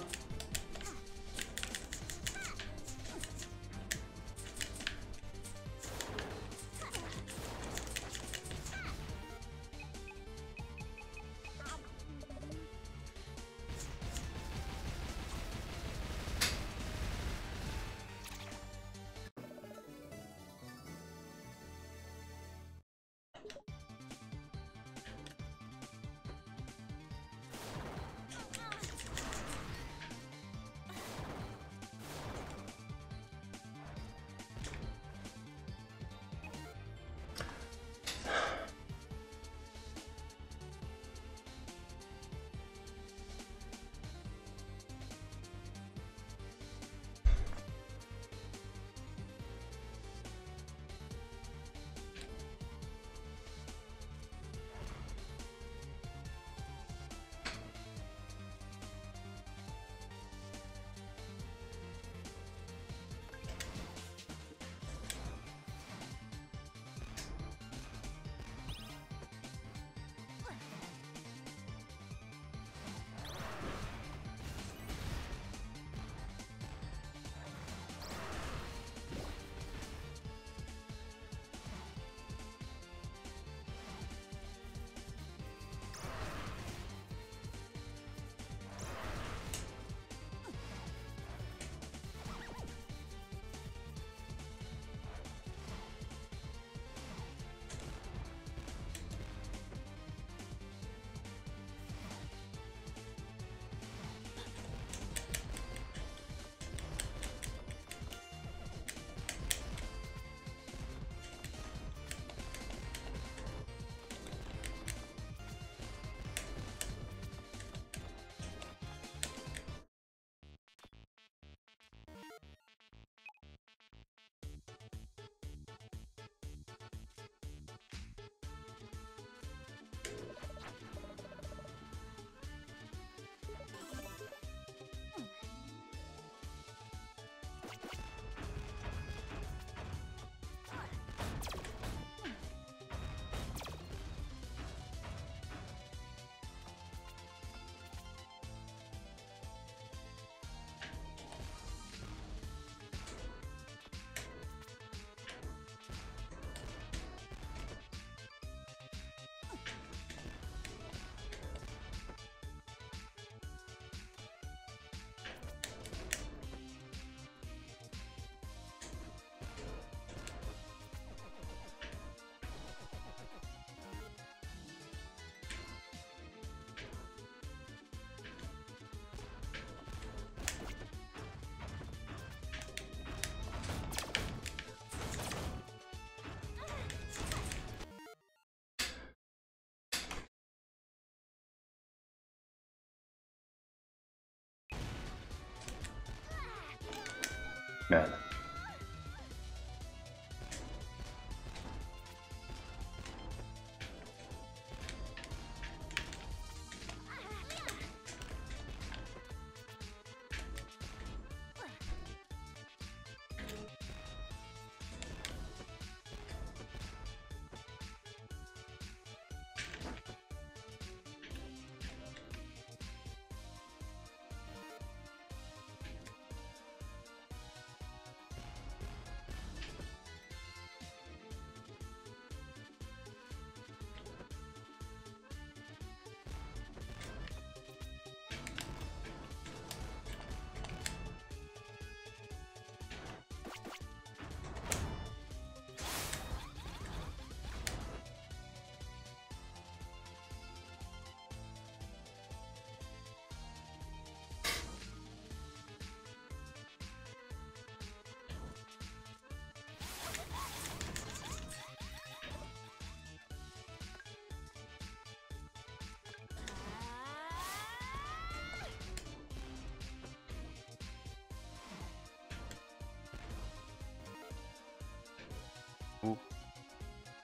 Merda.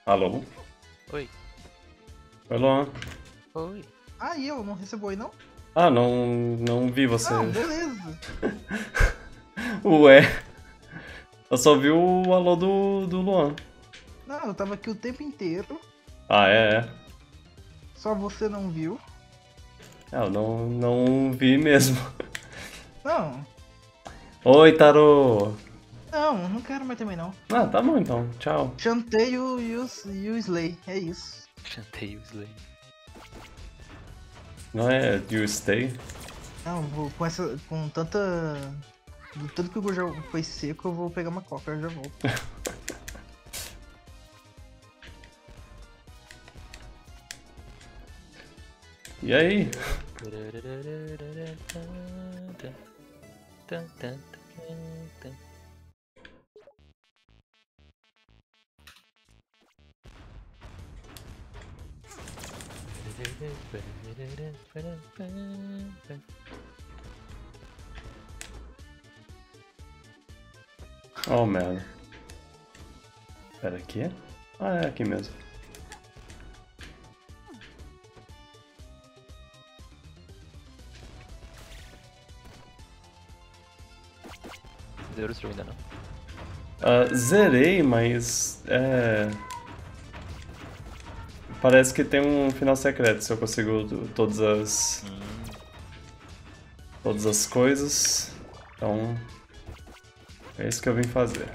Alô? Oi. Oi, Luan. Oi. Ah, e eu? Não recebo oi, não? Ah, não, não vi você. Ah, beleza. Ué. Eu só vi o alô do, do Luan. Não, eu tava aqui o tempo inteiro. Ah, é, é. Só você não viu. Ah, eu não, não vi mesmo. Não, Oi, Taro. Não, não quero mais também não. Ah, tá bom então. Tchau. Chantei o, e o, e o Slay, é isso. Chantei o Slay. Não é You Stay? Não, vou com essa. com tanta. De tudo que o já foi seco, eu vou pegar uma coca, eu já volto. E aí? Oh, merda. Pera, aqui? Ah, é aqui mesmo. Zero ainda não. Ah, zerei, mas. É. Parece que tem um final secreto se eu consigo todas as. Todas as coisas. Então. É isso que eu vim fazer.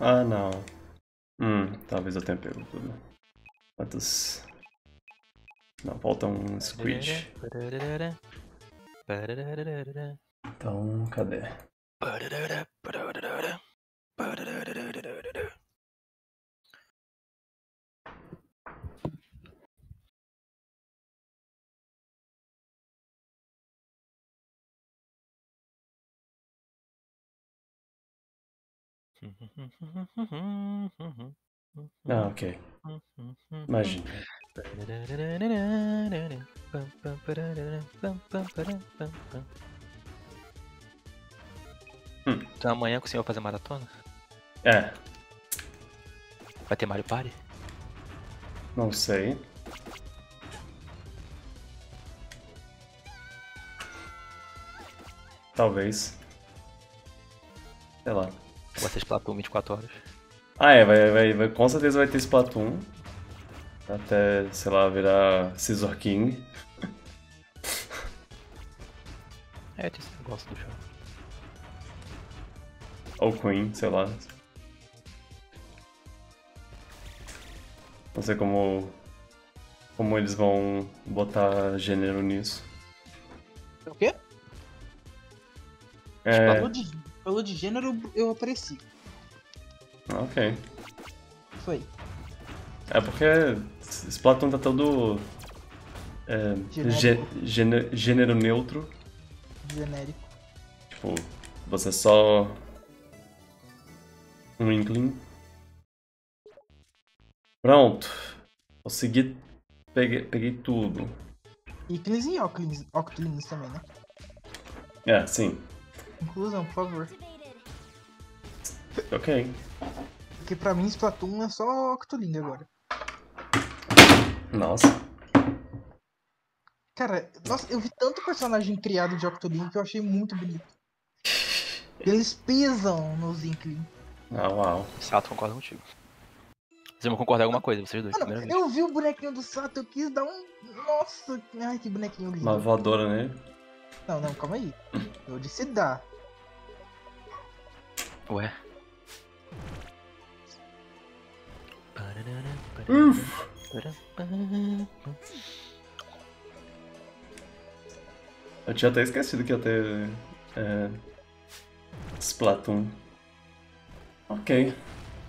Ah, não. Hum, talvez eu tenha pego tudo. Quantos. Não, falta um squid. Então, cadê? Ah, ok. Imagina. Hum. Então amanhã que o senhor vai fazer maratona? É, Vai ter Mario Party? não sei. Talvez. Sei lá. Vai ser Splatoon 24 horas. Ah, é, vai, vai, vai, com certeza vai ter Splatoon. Até, sei lá, virar Scissor King. É, tem esse negócio do jogo. Ou Queen, sei lá. Não sei como. Como eles vão botar gênero nisso. O quê? É, falou de gênero, eu apareci. ok. Foi. É porque Splatoon tá todo. É, Genérico. gê- gêne- gênero neutro. Genérico. Tipo, você só. Um Inkling. Pronto. Consegui. Peguei, peguei tudo. Cleans e Oclins também, né? É, sim. Inclusão, por favor. Ok. Porque pra mim Splatoon é só Octoling agora. Nossa. Cara, nossa, eu vi tanto personagem criado de Octoling que eu achei muito bonito. Eles pisam nos Inkling. Ah, uau. Sato concorda contigo. Vocês vão concordar em alguma coisa, vocês dois, Mano, primeira vez. eu vi o bonequinho do Sato, eu quis dar um. Nossa, ai que bonequinho lindo. Uma voadora nele. Não, não, calma aí. Eu disse dar. Ué. Uf. Eu tinha até esquecido que ia ter. É, Splatoon. Ok.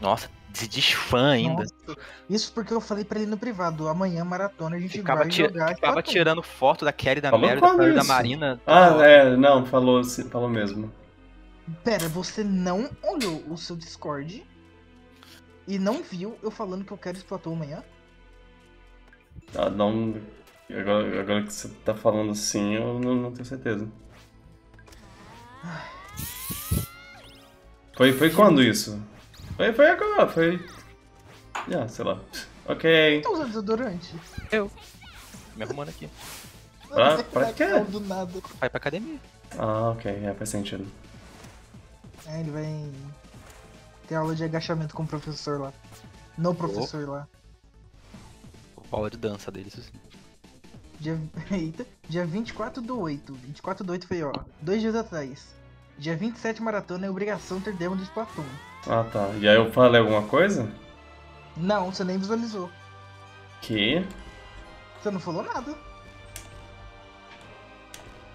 Nossa, se desfã ainda. Nossa, Isso porque eu falei pra ele no privado. Amanhã, maratona, a gente Ficava, vai tira- jogar ficava Splatoon. tirando foto da Kelly, da Falou Mary, da, da? Marina. Ah, é, não, falou, falou mesmo. Pera, você não olhou o seu Discord e não viu eu falando que eu quero Splatoon amanhã? Ah, não. Agora, agora que você tá falando assim, eu não, não tenho certeza. Foi, foi quando isso? Foi, foi agora, foi. Ah, sei lá. Ok. Tá usando desodorante? Me arrumando aqui. Pra- pra quê? Do nada. Vai pra academia. Ah, ok, é, faz sentido. É, ele vai ter aula de agachamento com o professor lá. No professor lá. Aula de dança deles, assim. Dia, eita, dia 24 do 8. 24 do 8 foi, ó, dois dias atrás. Dia 27 maratona é obrigação ter demo de Splatoon. Ah, tá. E aí eu falei alguma coisa? Não, você nem visualizou. Que? Você não falou nada.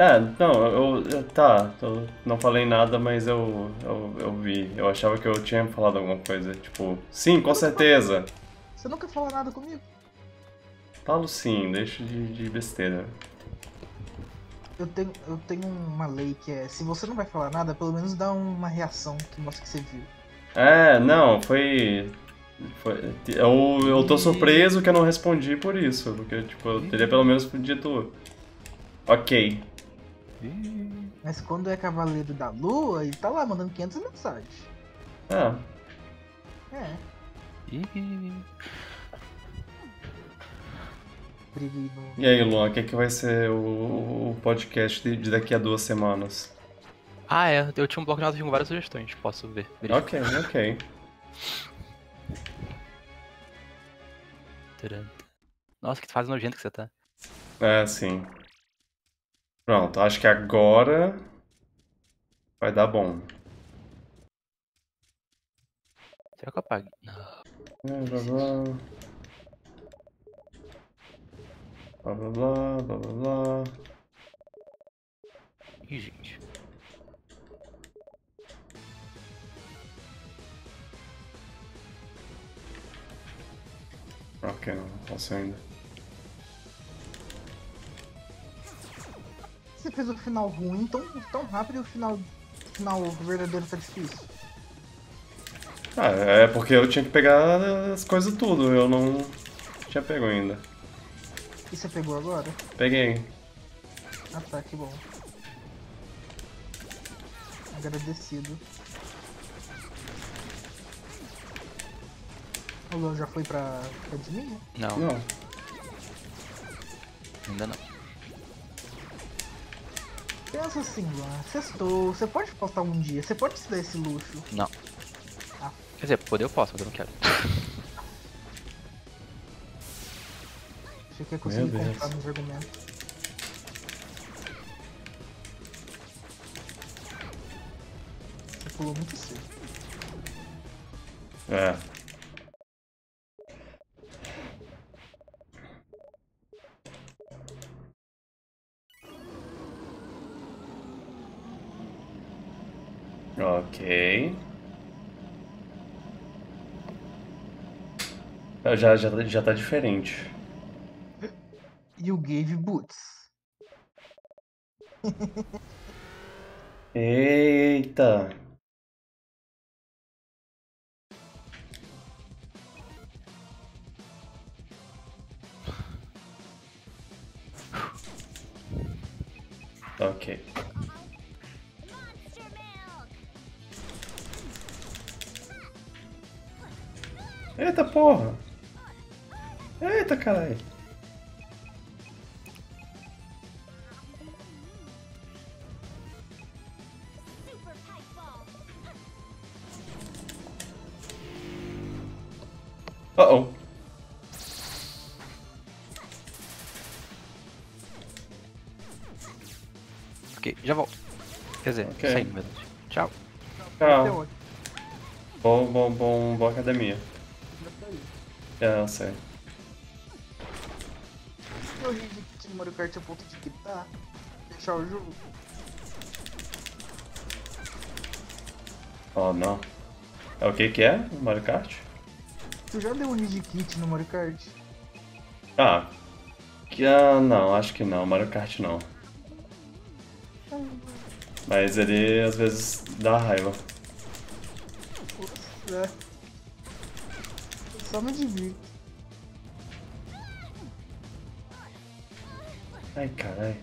É, não, eu. eu- Tá, eu não falei nada, mas eu, eu, eu vi. Eu achava que eu tinha falado alguma coisa. Tipo, sim, com certeza. Você nunca falou nada comigo. Falo sim, deixa de, de besteira. Eu tenho, eu tenho uma lei que é, se você não vai falar nada, pelo menos dá uma reação que mostra que você viu. É, não, foi. foi eu, eu tô surpreso que eu não respondi por isso. Porque, tipo, eu teria pelo menos dito. Ok. Mas quando é Cavaleiro da Lua, ele tá lá mandando 500 mensagens. Ah, É, Ih, no... e aí, Luan, o que, que vai ser o, o podcast de, de daqui a duas semanas? Ah, é. Eu tinha um bloco de notas com várias sugestões. Posso ver. Ok, ok. Nossa, que fase nojento que você tá. É, sim. Pronto, acho que agora vai dar bom. Será que eu apaguei? Não. É, Blá blá. Blá blá blá, blá blá blá. Ih, gente. Ok, não posso ainda. Você fez o final ruim tão, tão rápido e o final, final verdadeiro tá difícil. Ah, é porque eu tinha que pegar as coisas tudo, eu não tinha pego ainda. E você pegou agora? Peguei. Ah tá, que bom. Agradecido. O Luan já foi pra, pra? Não, Não. ainda não. Pensa assim, Luan. Sextou, você pode postar um dia, você pode se dar esse luxo. Não. Ah. Quer dizer, poder eu posso, mas eu não quero. Achei que ia conseguir Meu comprar nos argumentos. Você pulou muito cedo. É. Ok. Ah, Já, já, já tá diferente. You gave boots. Eita! Ok. Eita porra! Eita caralho! Uh oh! Ok, já volto. Quer dizer, Ok. saindo mesmo. Tchau. Tchau. Bom, bom, bom, boa academia. É, eu sei. Eu ri de que no Mario Kart a ponto de quitar. Deixar o jogo. Oh não. É o que que é? Mario Kart? Tu já deu um Rage Kit no Mario Kart? Ah. Que, ah, não, acho que não. Mario Kart não. Mas ele às vezes dá raiva. É. Só me divirto. Ai, caralho.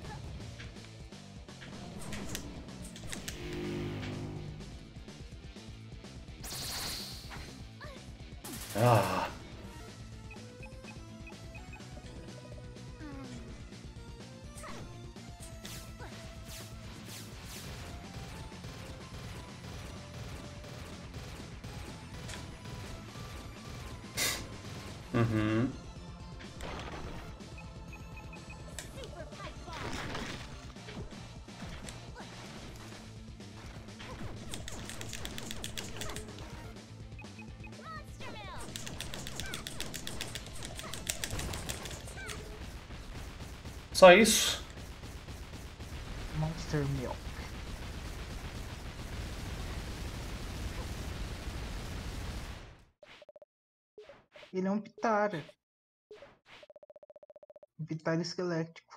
Ah. Só isso? Monster Milk. Ele é um Pitara. Pitara esquelético.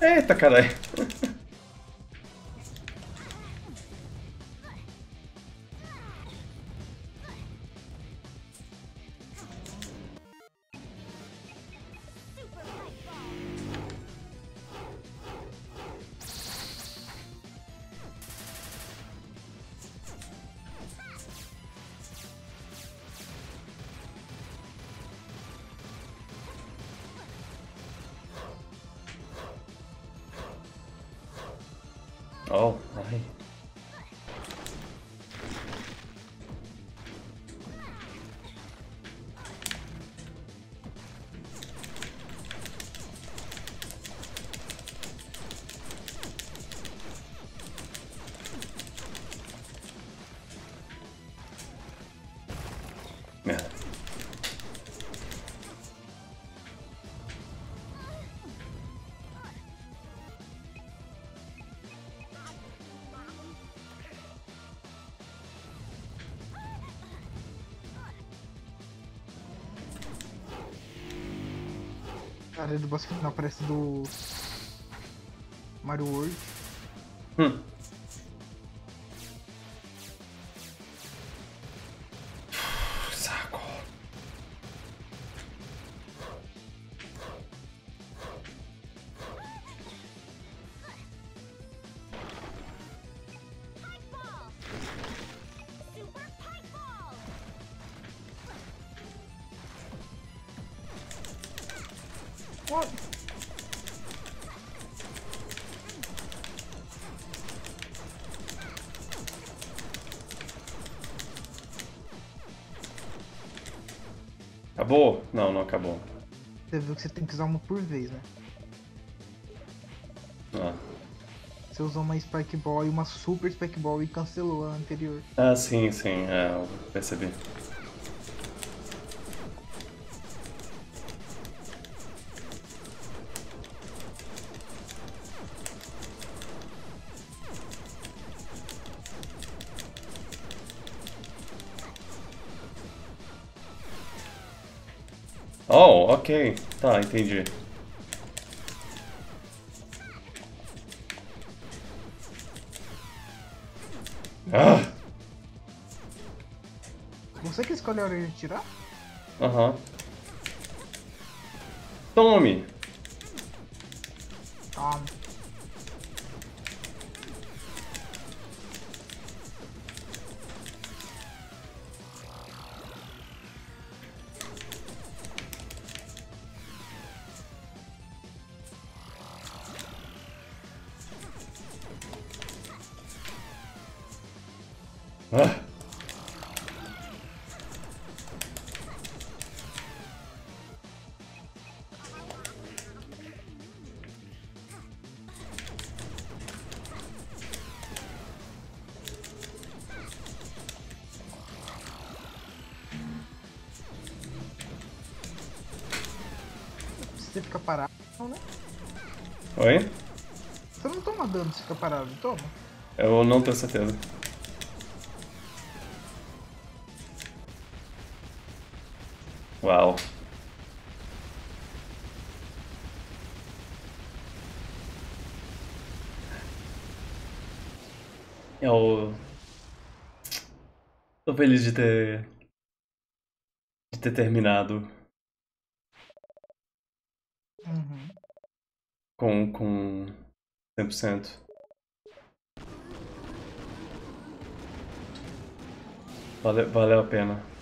Eita, caralho. Oh, Área do boss final parece do. Mario World. Acabou? Não, não acabou. Você viu que você tem que usar uma por vez, né? Ah. Você usou uma Spike Ball e uma Super Spike Ball e cancelou a anterior. Ah, sim, sim, é, eu percebi. Ok. Tá, entendi. Ah! Você que escolhe a hora de tirar? Aham. Tome! Toma? Eu não tenho certeza. Uau. Eu. Tô feliz de ter. de ter terminado Uhum. com. com 100%. Vale, valeu a pena.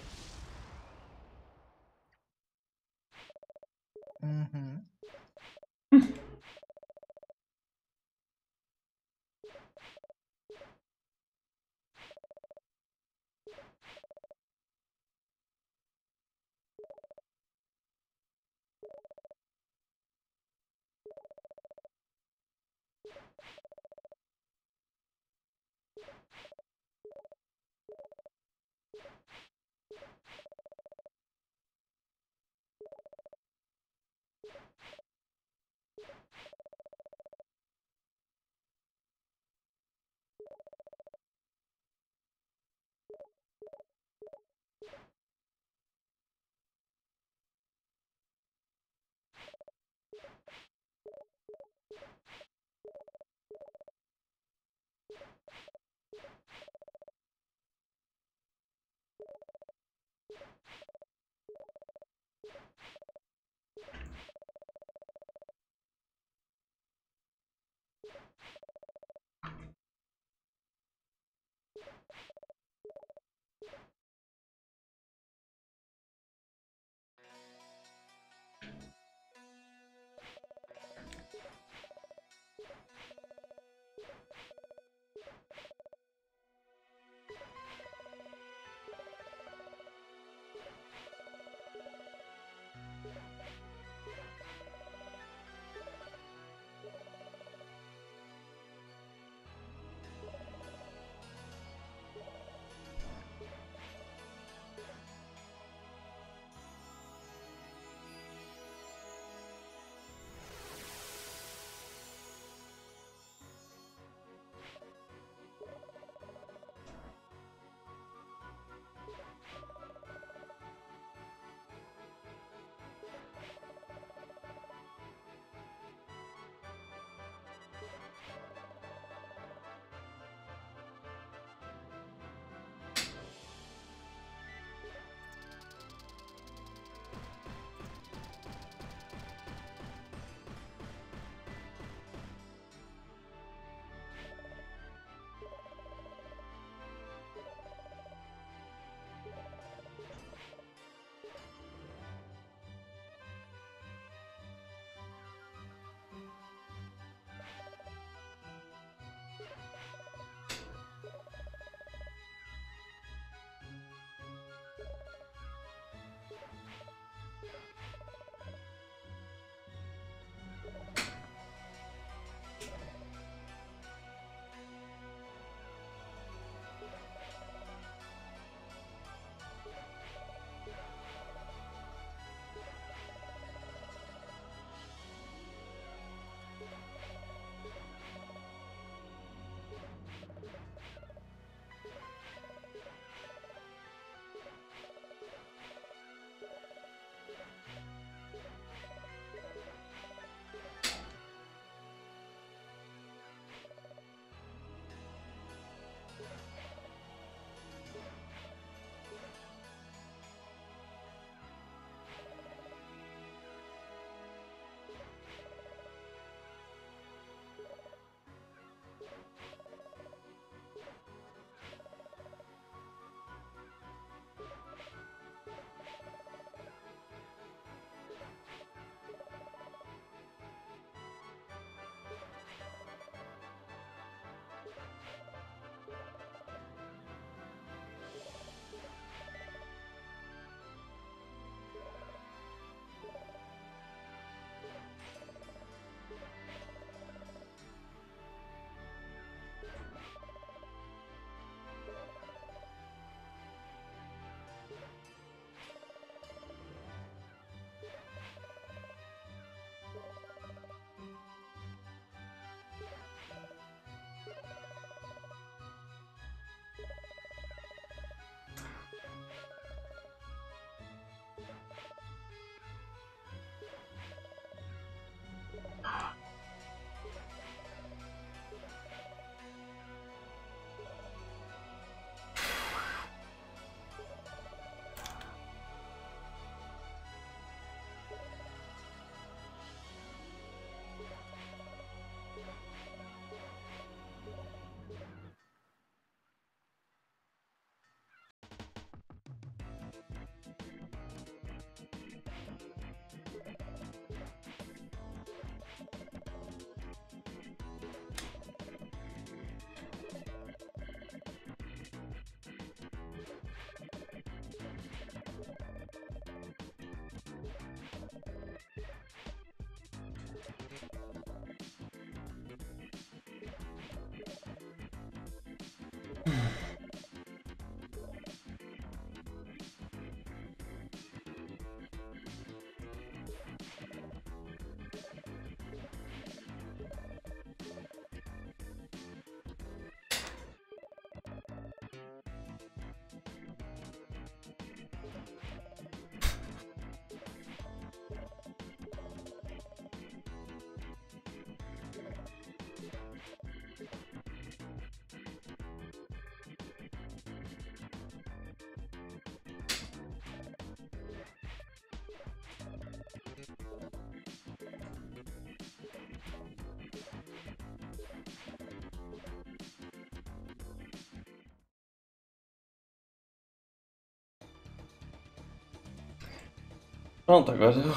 Pronto, agora eu,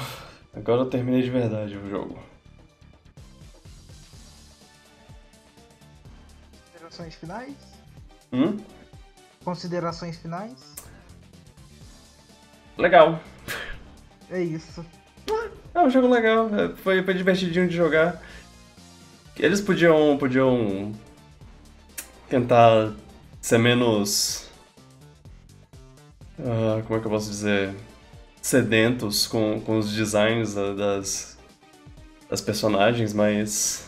agora eu terminei de verdade o jogo. Considerações finais? Hum? Considerações finais? Legal. É isso. É um jogo legal, é, foi, foi divertidinho de jogar. Eles podiam, podiam tentar ser menos. ah, como é que eu posso dizer? Sedentos com, com os designs da- das, das personagens, mas.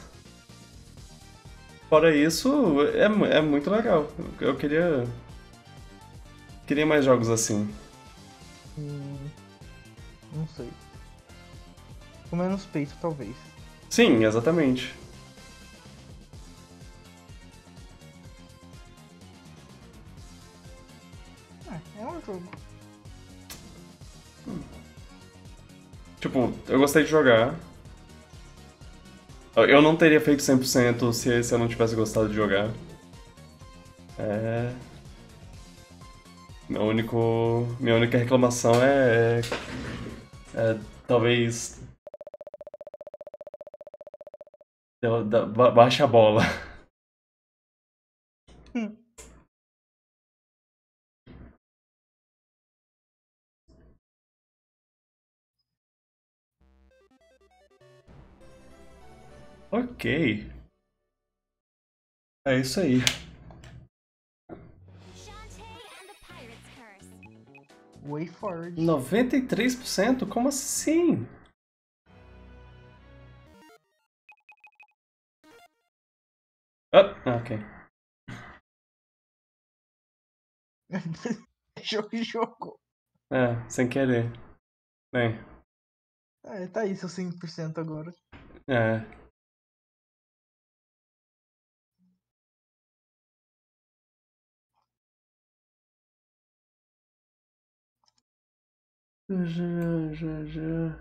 Fora isso, é, é muito legal. Eu, eu queria. Queria mais jogos assim. Hum, não sei. Com menos peito, talvez. Sim, exatamente. Gostei de jogar. Eu não teria feito 100% se, se eu não tivesse gostado de jogar. É. Meu único, minha única reclamação é, é, é talvez. Baixa a bola. Ok. É isso aí. Shantae and the Pirate's Curse. Way forward. 93%? Como assim? Ah, ok. jogo e jogo. É, sem querer. Bem, É, tá aí seu 5% agora. é. Já, já, já.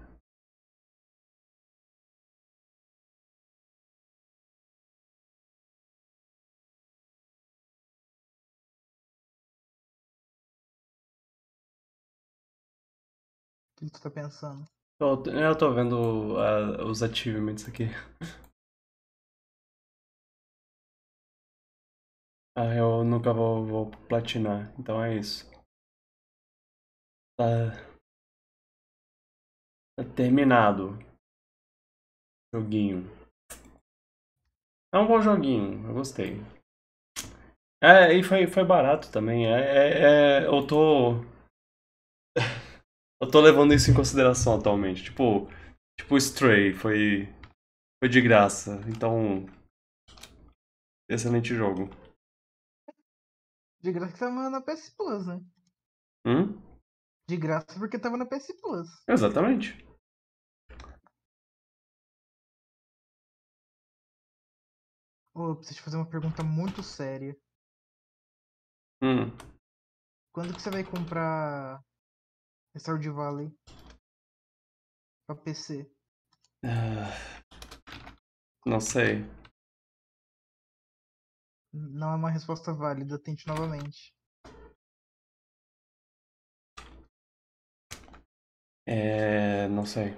O que tu tá pensando? Eu tô vendo ah, os achievements aqui. Ah, eu nunca vou, vou platinar, então é isso. Tá. Tá terminado. Joguinho. É um bom joguinho, eu gostei. É, e foi, foi barato também. É, é, é- eu tô. Eu tô levando isso em consideração atualmente. Tipo, tipo Stray foi, foi de graça. Então, excelente jogo. De graça que tava na PS Plus, né? Hum? De graça porque tava na PS Plus. Exatamente. Ô, eu preciso te fazer uma pergunta muito séria. Hum. Quando que você vai comprar Stardew Valley? Pra PC? Ah, Não sei. Não é uma resposta válida, tente novamente. É. Não sei.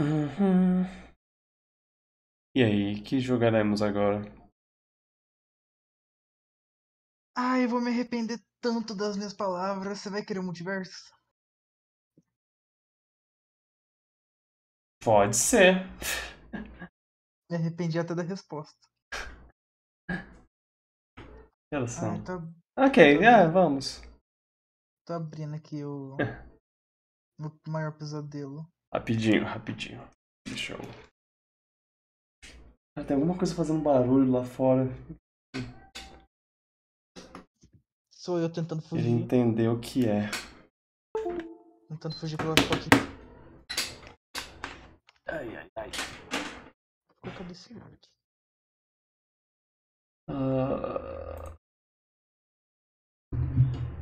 Uhum. E aí, que jogaremos agora? Ai, eu vou me arrepender tanto das minhas palavras. Você vai querer o multiverso? Pode ser. Me arrependi até da resposta. Que? Ai, tô, Ok, tô bem. vamos. tô abrindo aqui o, o maior pesadelo. Rapidinho, rapidinho. Deixa eu. Ah, tem alguma coisa fazendo barulho lá fora. Sou eu tentando fugir. entender o que é. Tentando fugir pela foto. Ai, ai, ai. Qual que é desse link? Ah,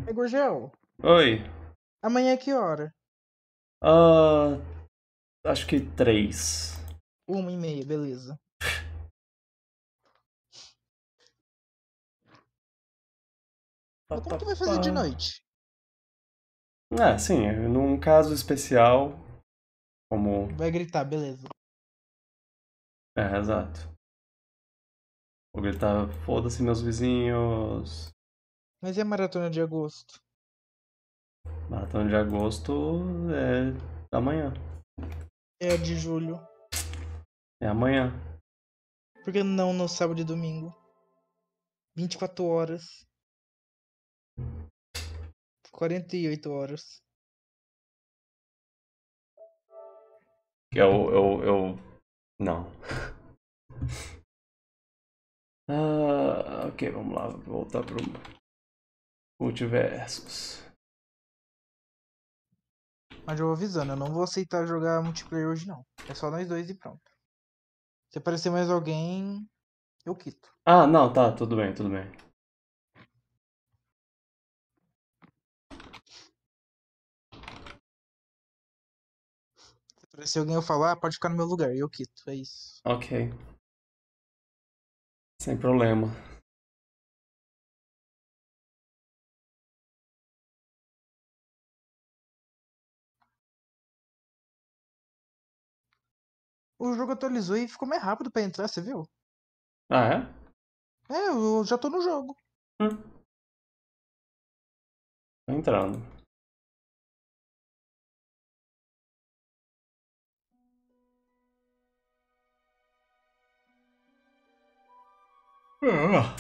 É Gurgel. Oi. Amanhã é que hora? Ah, acho que três. Uma e meia, beleza. Mas como que vai fazer de noite? É, sim, num caso especial, como. Vai gritar, beleza. É, exato. Vou gritar, foda-se meus vizinhos. Mas e a maratona de agosto? Maratona de agosto é amanhã. É a de julho. É amanhã. Por que não no sábado e domingo? 24 horas. 48 horas. Eu, eu, eu... Não. Ah, ok, vamos lá. Voltar pro multiversos. Mas eu vou avisando, eu não vou aceitar jogar multiplayer hoje não. É só nós dois e pronto. Se aparecer mais alguém, eu quito. Ah, não, tá, tudo bem, tudo bem. Se aparecer alguém eu falar, pode ficar no meu lugar, eu quito. É isso. Ok. Sem problema. O jogo atualizou e ficou mais rápido pra entrar, você viu? Ah, é? É, eu já tô no jogo. Hum. Tô entrando. Ah.